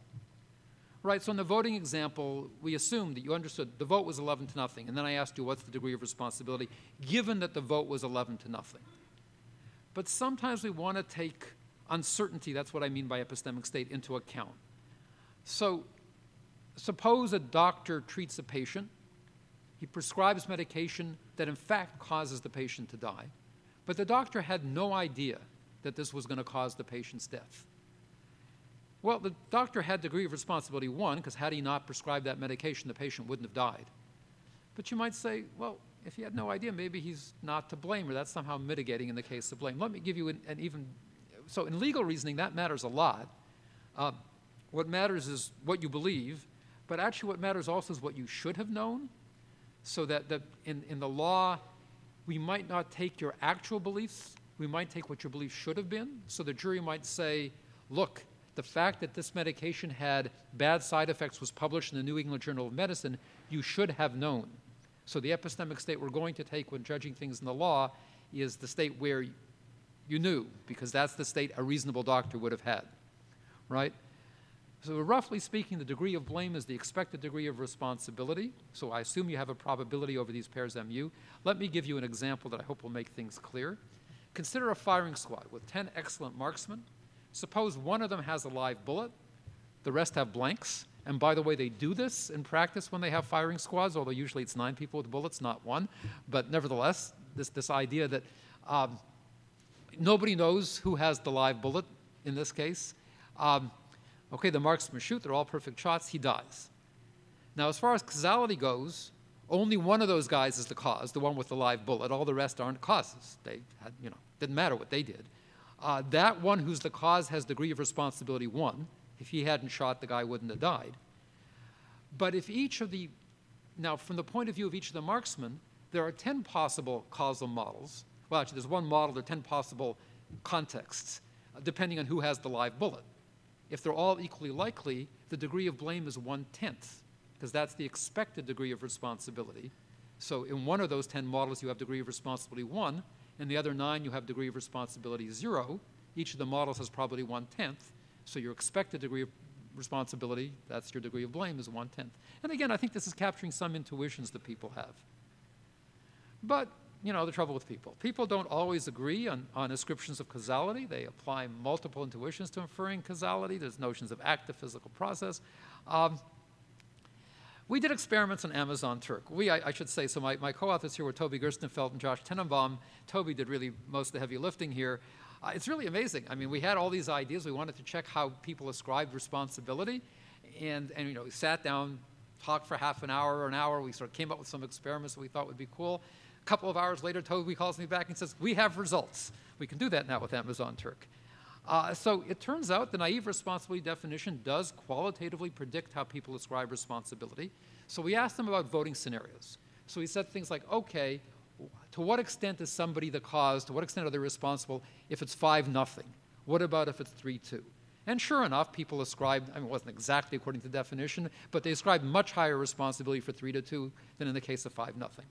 Right, so in the voting example, we assumed that you understood the vote was 11 to nothing, and then I asked you what's the degree of responsibility, given that the vote was 11 to nothing. But sometimes we want to take uncertainty, that's what I mean by epistemic state, into account. So suppose a doctor treats a patient he prescribes medication that in fact causes the patient to die, but the doctor had no idea that this was going to cause the patient's death. Well, the doctor had degree of responsibility one, because had he not prescribed that medication, the patient wouldn't have died. But you might say, well, if he had no idea, maybe he's not to blame, or that's somehow mitigating in the case of blame. Let me give you an, an even, so in legal reasoning, that matters a lot. Uh, what matters is what you believe, but actually what matters also is what you should have known so that the, in, in the law, we might not take your actual beliefs, we might take what your beliefs should have been. So the jury might say, look, the fact that this medication had bad side effects was published in the New England Journal of Medicine, you should have known. So the epistemic state we're going to take when judging things in the law is the state where you knew, because that's the state a reasonable doctor would have had, right? So roughly speaking, the degree of blame is the expected degree of responsibility. So I assume you have a probability over these pairs MU. Let me give you an example that I hope will make things clear. Consider a firing squad with 10 excellent marksmen. Suppose one of them has a live bullet, the rest have blanks. And by the way, they do this in practice when they have firing squads, although usually it's nine people with bullets, not one. But nevertheless, this, this idea that um, nobody knows who has the live bullet in this case. Um, Okay, the marksmen shoot, they're all perfect shots, he dies. Now, as far as causality goes, only one of those guys is the cause, the one with the live bullet. All the rest aren't causes. They had, you know, didn't matter what they did. Uh, that one who's the cause has degree of responsibility one. If he hadn't shot, the guy wouldn't have died. But if each of the, now from the point of view of each of the marksmen, there are 10 possible causal models. Well, actually, there's one model, there are 10 possible contexts, uh, depending on who has the live bullet. If they're all equally likely, the degree of blame is one-tenth, because that's the expected degree of responsibility. So in one of those 10 models, you have degree of responsibility 1, and the other nine, you have degree of responsibility 0. Each of the models has probability one-tenth, so your expected degree of responsibility, that's your degree of blame, is one-tenth. And again, I think this is capturing some intuitions that people have. But you know, the trouble with people. People don't always agree on, on ascriptions of causality. They apply multiple intuitions to inferring causality. There's notions of active physical process. Um, we did experiments on Amazon Turk. We, I, I should say, so my, my co-authors here were Toby Gerstenberg and Josh Tenenbaum. Toby did really most of the heavy lifting here. Uh, it's really amazing. I mean, we had all these ideas. We wanted to check how people ascribed responsibility. And, and you know, we sat down, talked for half an hour or an hour. We sort of came up with some experiments that we thought would be cool. A couple of hours later, Toby calls me back and says, we have results. We can do that now with Amazon Turk. Uh, so it turns out the naive responsibility definition does qualitatively predict how people ascribe responsibility. So we asked them about voting scenarios. So we said things like, okay, to what extent is somebody the cause? To what extent are they responsible if it's 5 nothing? What about if it's 3 2? And sure enough, people ascribed, I mean, it wasn't exactly according to definition, but they ascribed much higher responsibility for 3 to 2 than in the case of 5 nothing.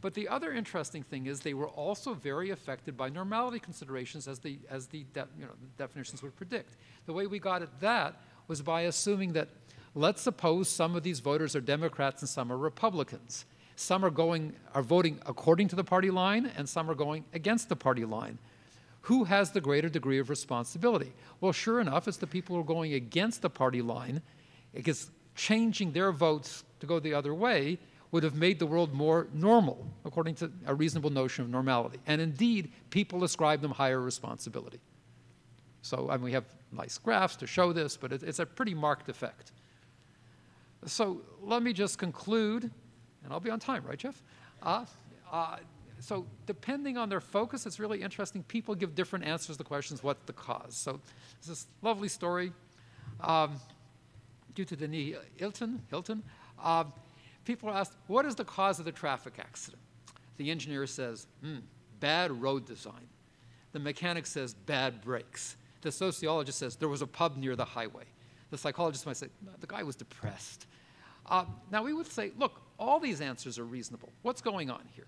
But the other interesting thing is they were also very affected by normality considerations as the, as the, you know, definitions would predict. The way we got at that was by assuming that let's suppose some of these voters are Democrats and some are Republicans. Some are going are voting according to the party line and some are going against the party line. Who has the greater degree of responsibility? Well, sure enough, it's the people who are going against the party line Because changing their votes to go the other way would have made the world more normal, according to a reasonable notion of normality. And indeed, people ascribe them higher responsibility. So mean, we have nice graphs to show this, but it, it's a pretty marked effect. So let me just conclude, and I'll be on time, right, Jeff? Uh, uh, so depending on their focus, it's really interesting. People give different answers to the questions, what's the cause? So this is lovely story. Um, due to Denis Hilton, Hilton uh, people ask, what is the cause of the traffic accident? The engineer says, hmm, bad road design. The mechanic says, bad brakes. The sociologist says, there was a pub near the highway. The psychologist might say, the guy was depressed. Uh, now, we would say, look, all these answers are reasonable. What's going on here?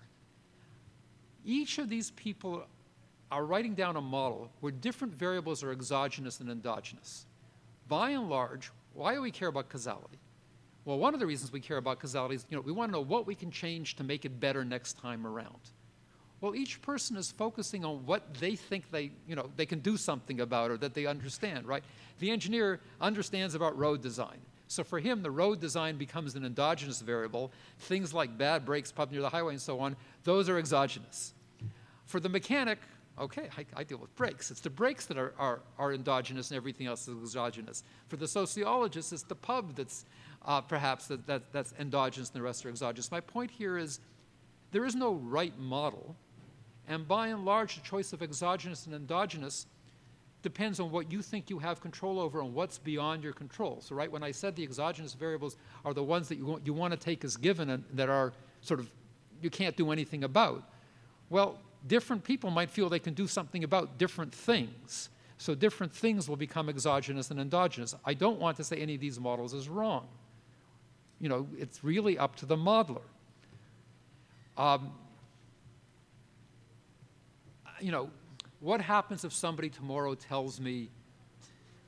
Each of these people are writing down a model where different variables are exogenous and endogenous. By and large, why do we care about causality? Well, one of the reasons we care about causality is, you know, we want to know what we can change to make it better next time around. Well, each person is focusing on what they think they, you know, they can do something about or that they understand, right? The engineer understands about road design. So for him, the road design becomes an endogenous variable. Things like bad brakes pub near the highway and so on, those are exogenous. For the mechanic, okay, I, I, deal with brakes. It's the brakes that are, are, are, endogenous and everything else is exogenous. For the sociologist, it's the pub that's uh, perhaps that, that, that's endogenous and the rest are exogenous. My point here is there is no right model. And by and large, the choice of exogenous and endogenous depends on what you think you have control over and what's beyond your control. So, right, when I said the exogenous variables are the ones that you want, you want to take as given and that are sort of you can't do anything about, well, different people might feel they can do something about different things. So, different things will become exogenous and endogenous. I don't want to say any of these models is wrong. You know, it's really up to the modeler. Um, you know, what happens if somebody tomorrow tells me,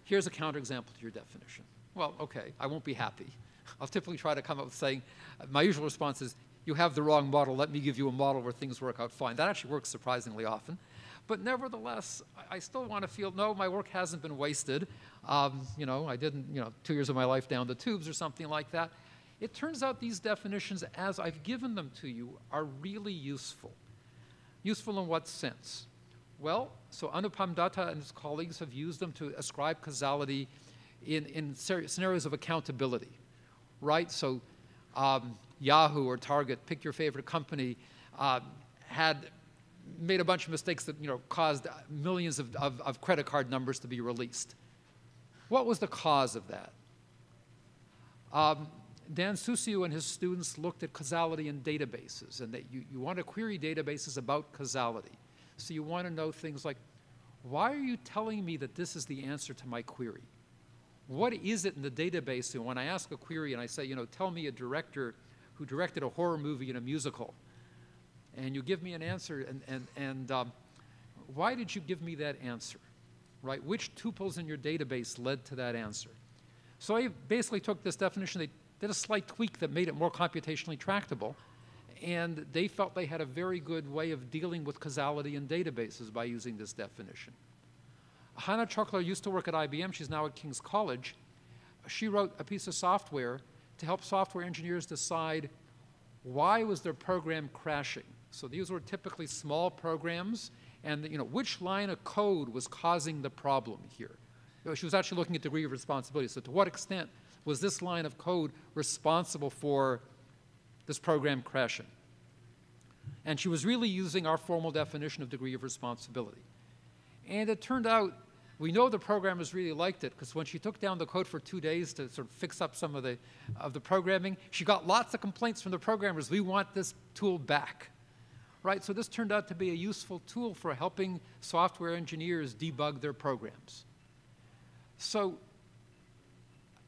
here's a counterexample to your definition? Well, okay, I won't be happy. I'll typically try to come up with saying, my usual response is, you have the wrong model, let me give you a model where things work out fine. That actually works surprisingly often. But nevertheless, I still want to feel, no, my work hasn't been wasted. Um, you know, I didn't, you know, two years of my life down the tubes or something like that. It turns out these definitions, as I've given them to you, are really useful. Useful in what sense? Well, so Anupam Datta and his colleagues have used them to ascribe causality in, in scenarios of accountability, right? So um, Yahoo or Target, pick your favorite company, uh, had made a bunch of mistakes that you know, caused millions of, of, of credit card numbers to be released. What was the cause of that? Um, Dan Suciu and his students looked at causality in databases, and that you, you want to query databases about causality. So you want to know things like, why are you telling me that this is the answer to my query? What is it in the database? And when I ask a query and I say, you know, tell me a director who directed a horror movie and a musical, and you give me an answer, and, and, and um, why did you give me that answer? Right? Which tuples in your database led to that answer? So I basically took this definition, they did a slight tweak that made it more computationally tractable, and they felt they had a very good way of dealing with causality in databases by using this definition. Hana Chockler used to work at IBM. She's now at King's College. She wrote a piece of software to help software engineers decide why was their program crashing. So these were typically small programs, and you know which line of code was causing the problem here. She was actually looking at degree of responsibility. So to what extent was this line of code responsible for this program crashing. And she was really using our formal definition of degree of responsibility. And it turned out we know the programmers really liked it because when she took down the code for two days to sort of fix up some of the, of the programming, she got lots of complaints from the programmers. We want this tool back. Right? So this turned out to be a useful tool for helping software engineers debug their programs. So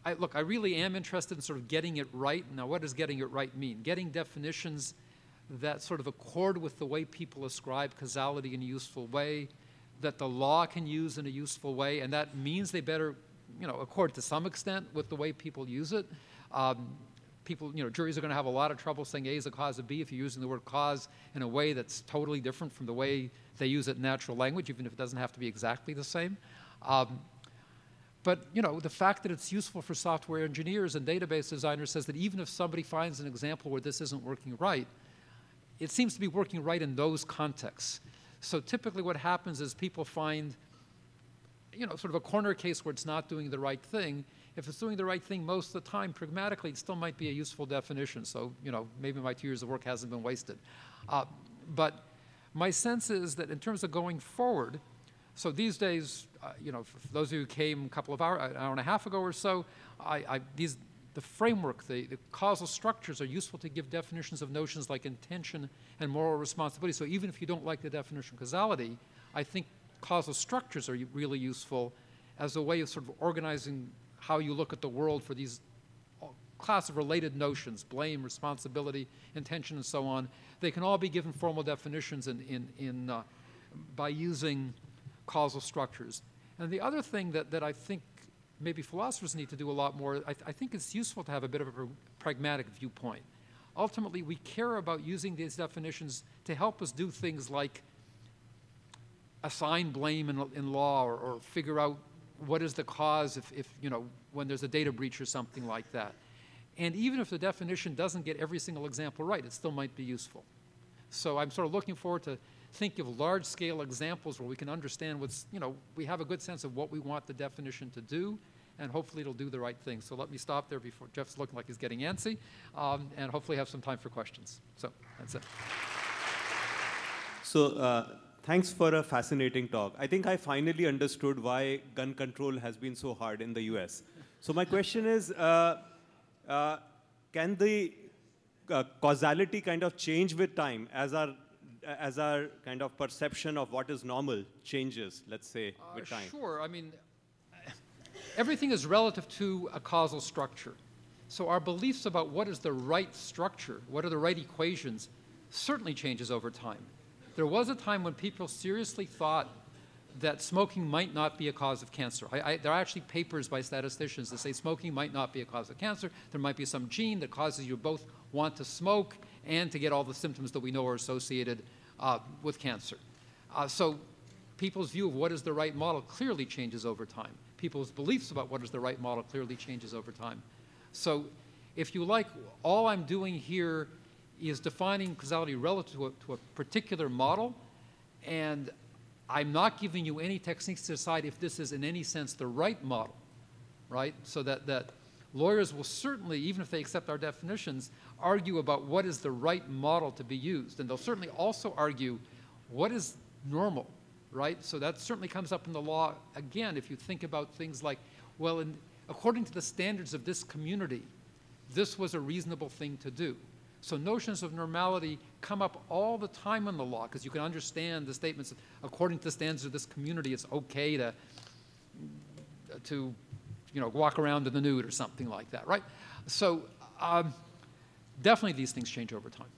I, look, I really am interested in sort of getting it right. Now, what does getting it right mean? Getting definitions that sort of accord with the way people ascribe causality in a useful way, that the law can use in a useful way, and that means they better, you know, accord to some extent with the way people use it. Um, people, you know, juries are going to have a lot of trouble saying A is a cause of B if you're using the word cause in a way that's totally different from the way they use it in natural language, even if it doesn't have to be exactly the same. Um, But you know, the fact that it's useful for software engineers and database designers says that even if somebody finds an example where this isn't working right, it seems to be working right in those contexts. So typically what happens is people find, you know, sort of a corner case where it's not doing the right thing. If it's doing the right thing most of the time, pragmatically, it still might be a useful definition. So, you know, maybe my two years of work hasn't been wasted. Uh, but my sense is that in terms of going forward, so these days, you know, for those of you who came a couple of hours, an hour and a half ago or so, I, I, these, the framework, the, the, causal structures are useful to give definitions of notions like intention and moral responsibility. So even if you don't like the definition of causality, I think causal structures are really useful as a way of sort of organizing how you look at the world for these class of related notions, blame, responsibility, intention, and so on. They can all be given formal definitions in, in, in, uh, by using causal structures. And the other thing that, that I think maybe philosophers need to do a lot more, I, th I think it's useful to have a bit of a pragmatic viewpoint. Ultimately, we care about using these definitions to help us do things like assign blame in, in law or, or figure out what is the cause if, if, you know, when there's a data breach or something like that. And even if the definition doesn't get every single example right, it still might be useful. So I'm sort of looking forward to think of large-scale examples where we can understand what's, you know, we have a good sense of what we want the definition to do, and hopefully it'll do the right thing. So let me stop there before Jeff's looking like he's getting antsy, um, and hopefully have some time for questions. So that's it. So uh, thanks for a fascinating talk. I think I finally understood why gun control has been so hard in the US. So my question is, uh, uh, can the uh, causality kind of change with time as our as our kind of perception of what is normal changes, let's say, uh, with time? Sure. I mean, everything is relative to a causal structure. So our beliefs about what is the right structure, what are the right equations, certainly changes over time. There was a time when people seriously thought that smoking might not be a cause of cancer. I, I, there are actually papers by statisticians that say smoking might not be a cause of cancer. There might be some gene that causes you both want to smoke and to get all the symptoms that we know are associated uh, with cancer. Uh, so people's view of what is the right model clearly changes over time. People's beliefs about what is the right model clearly changes over time. So if you like, all I'm doing here is defining causality relative to a, to a particular model, and I'm not giving you any techniques to decide if this is in any sense the right model, right? So that, that lawyers will certainly, even if they accept our definitions, argue about what is the right model to be used. And they'll certainly also argue what is normal, right? So that certainly comes up in the law. Again, if you think about things like, well, in, according to the standards of this community, this was a reasonable thing to do. So notions of normality come up all the time in the law because you can understand the statements, according to the standards of this community, it's okay to, to you know, walk around in the nude or something like that, right? So um, definitely these things change over time.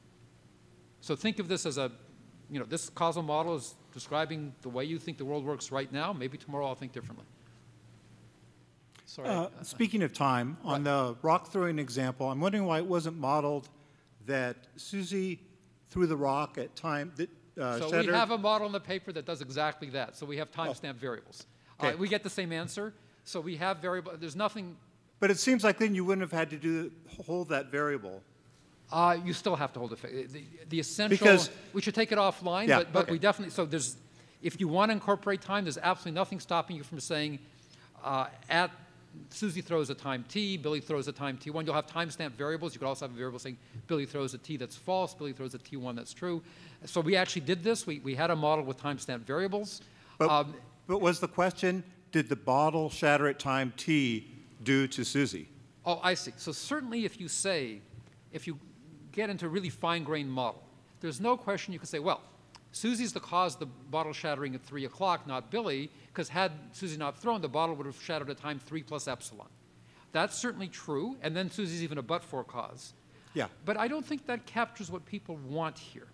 So think of this as a, you know, this causal model is describing the way you think the world works right now. Maybe tomorrow I'll think differently. Sorry. Uh, speaking of time, on the rock throwing example, I'm wondering why it wasn't modeled that Susie threw the rock at time that uh, So we have a model in the paper that does exactly that. So we have oh. timestamp oh. variables. Okay. Uh, we get the same answer. So we have variable. There's nothing. But it seems like then you wouldn't have had to do hold that variable. Uh, you still have to hold it. The, the essential, because, we should take it offline, yeah, but, but okay. we definitely, so there's, if you want to incorporate time, there's absolutely nothing stopping you from saying uh, at Susie throws a time t, Billy throws a time t1. You'll have timestamp variables. You could also have a variable saying Billy throws a t that's false, Billy throws a t1 that's true. So we actually did this. We, we had a model with timestamp variables. But, um, but was the question, did the bottle shatter at time t due to Susie? Oh, I see. So certainly if you say, if you get into a really fine-grained model, there's no question you can say, well, Susie's the cause of the bottle shattering at 3 o'clock, not Billy, because had Susie not thrown, the bottle would have shattered at time 3 plus epsilon. That's certainly true, and then Susie's even a but-for cause. Yeah. But I don't think that captures what people want here.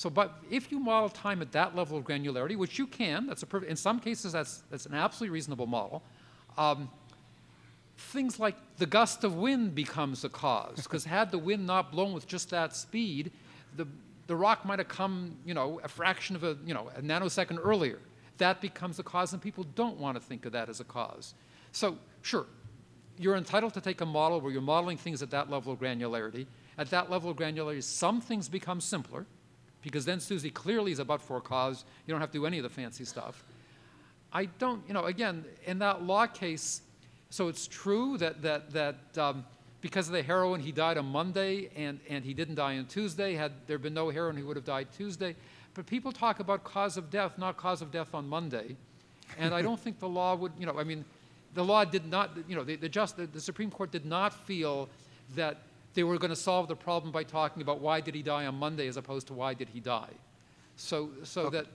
So, but if you model time at that level of granularity, which you can, that's a in some cases that's, that's an absolutely reasonable model, um, things like the gust of wind becomes a cause, because had the wind not blown with just that speed, the, the rock might have come, you know, a fraction of a, you know, a nanosecond earlier. that becomes a cause, and people don't want to think of that as a cause. So, sure, you're entitled to take a model where you're modeling things at that level of granularity. At that level of granularity, some things become simpler, because then Susie clearly is about for cause. You don't have to do any of the fancy stuff. I don't, you know, again, in that law case, so it's true that, that, that um, because of the heroin, he died on Monday and, and he didn't die on Tuesday. Had there been no heroin, he would have died Tuesday. But people talk about cause of death, not cause of death on Monday. And I don't think the law would, you know, I mean, the law did not, you know, the, the, just, the, the Supreme Court did not feel that they were going to solve the problem by talking about why did he die on Monday as opposed to why did he die. So, so okay. that,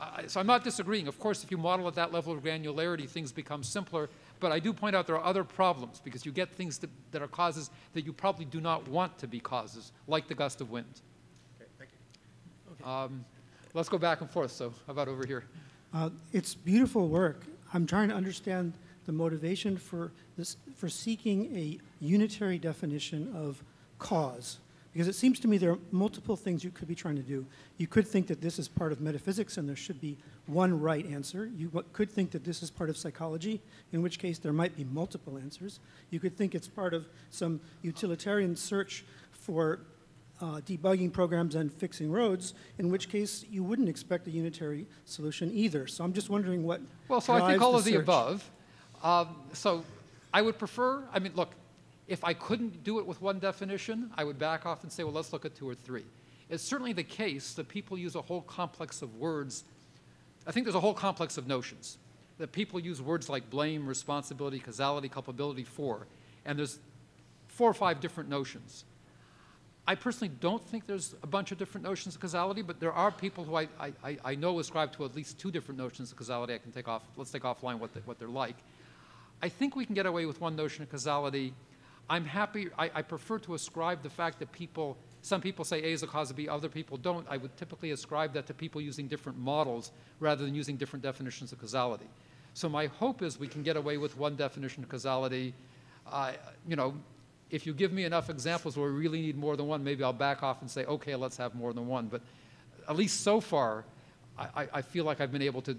I, so I'm not disagreeing. Of course, if you model at that level of granularity, things become simpler. But I do point out there are other problems because you get things that, that are causes that you probably do not want to be causes, like the gust of wind. Okay, thank you. Okay. Um, let's go back and forth. So how about over here? Uh, it's beautiful work. I'm trying to understand the motivation for, this, for seeking a unitary definition of cause. Because it seems to me there are multiple things you could be trying to do. You could think that this is part of metaphysics and there should be one right answer. You could think that this is part of psychology, in which case there might be multiple answers. You could think it's part of some utilitarian search for uh, debugging programs and fixing roads, in which case you wouldn't expect a unitary solution either. So I'm just wondering what. Well, so I think all the of the above. Um, so I would prefer, I mean, look, if I couldn't do it with one definition, I would back off and say, well, let's look at two or three. It's certainly the case that people use a whole complex of words. I think there's a whole complex of notions that people use words like blame, responsibility, causality, culpability for, and there's four or five different notions. I personally don't think there's a bunch of different notions of causality, but there are people who I, I, I know ascribe to at least two different notions of causality. I can take off, let's take offline what, what they're like. I think we can get away with one notion of causality. I'm happy, I, I, prefer to ascribe the fact that people, some people say A is a cause of B, other people don't. I would typically ascribe that to people using different models rather than using different definitions of causality. So my hope is we can get away with one definition of causality. Uh, you know, if you give me enough examples where we really need more than one, maybe I'll back off and say, okay, let's have more than one. But at least so far, I, I feel like I've been able to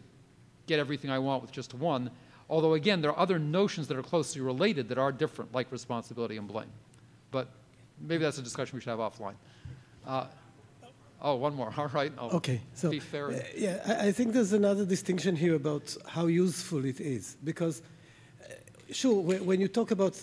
get everything I want with just one. Although, again, there are other notions that are closely related that are different, like responsibility and blame. But maybe that's a discussion we should have offline. Uh, oh, one more. All right. I'll okay. So, be fair. Uh, yeah, I, I, think there's another distinction here about how useful it is. Because, uh, sure, when you talk about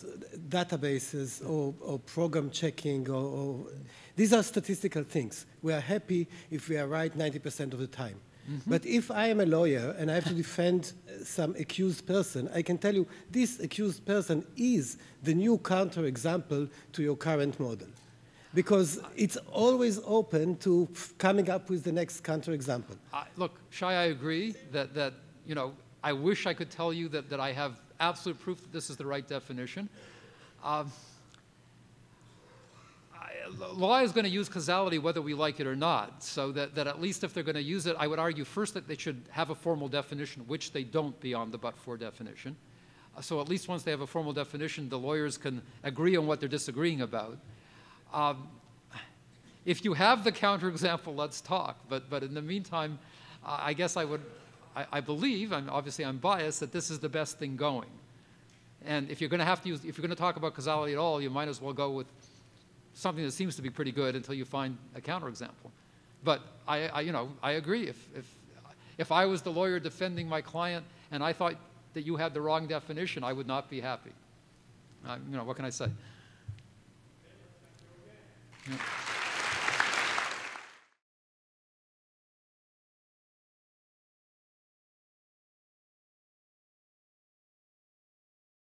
databases or, or program checking, or, or, these are statistical things. We are happy if we are right 90% of the time. Mm -hmm. But if I am a lawyer and I have to defend some accused person, I can tell you this accused person is the new counterexample to your current model. Because it's always open to coming up with the next counterexample. Uh, look, Shai, I agree that, that, you know, I wish I could tell you that, that I have absolute proof that this is the right definition. Uh, law is going to use causality whether we like it or not, so that, that at least if they're going to use it, I would argue first that they should have a formal definition, which they don't beyond the but-for definition. Uh, so at least once they have a formal definition, the lawyers can agree on what they're disagreeing about. Um, if you have the counterexample, let's talk. But, but in the meantime, I guess I would, I, I believe, and obviously I'm biased, that this is the best thing going. And if you're going to have to use, if you're going to talk about causality at all, you might as well go with something that seems to be pretty good until you find a counterexample. But I, I, you know, I agree. If, if, if I was the lawyer defending my client and I thought that you had the wrong definition, I would not be happy. Uh, you know, what can I say? Yeah.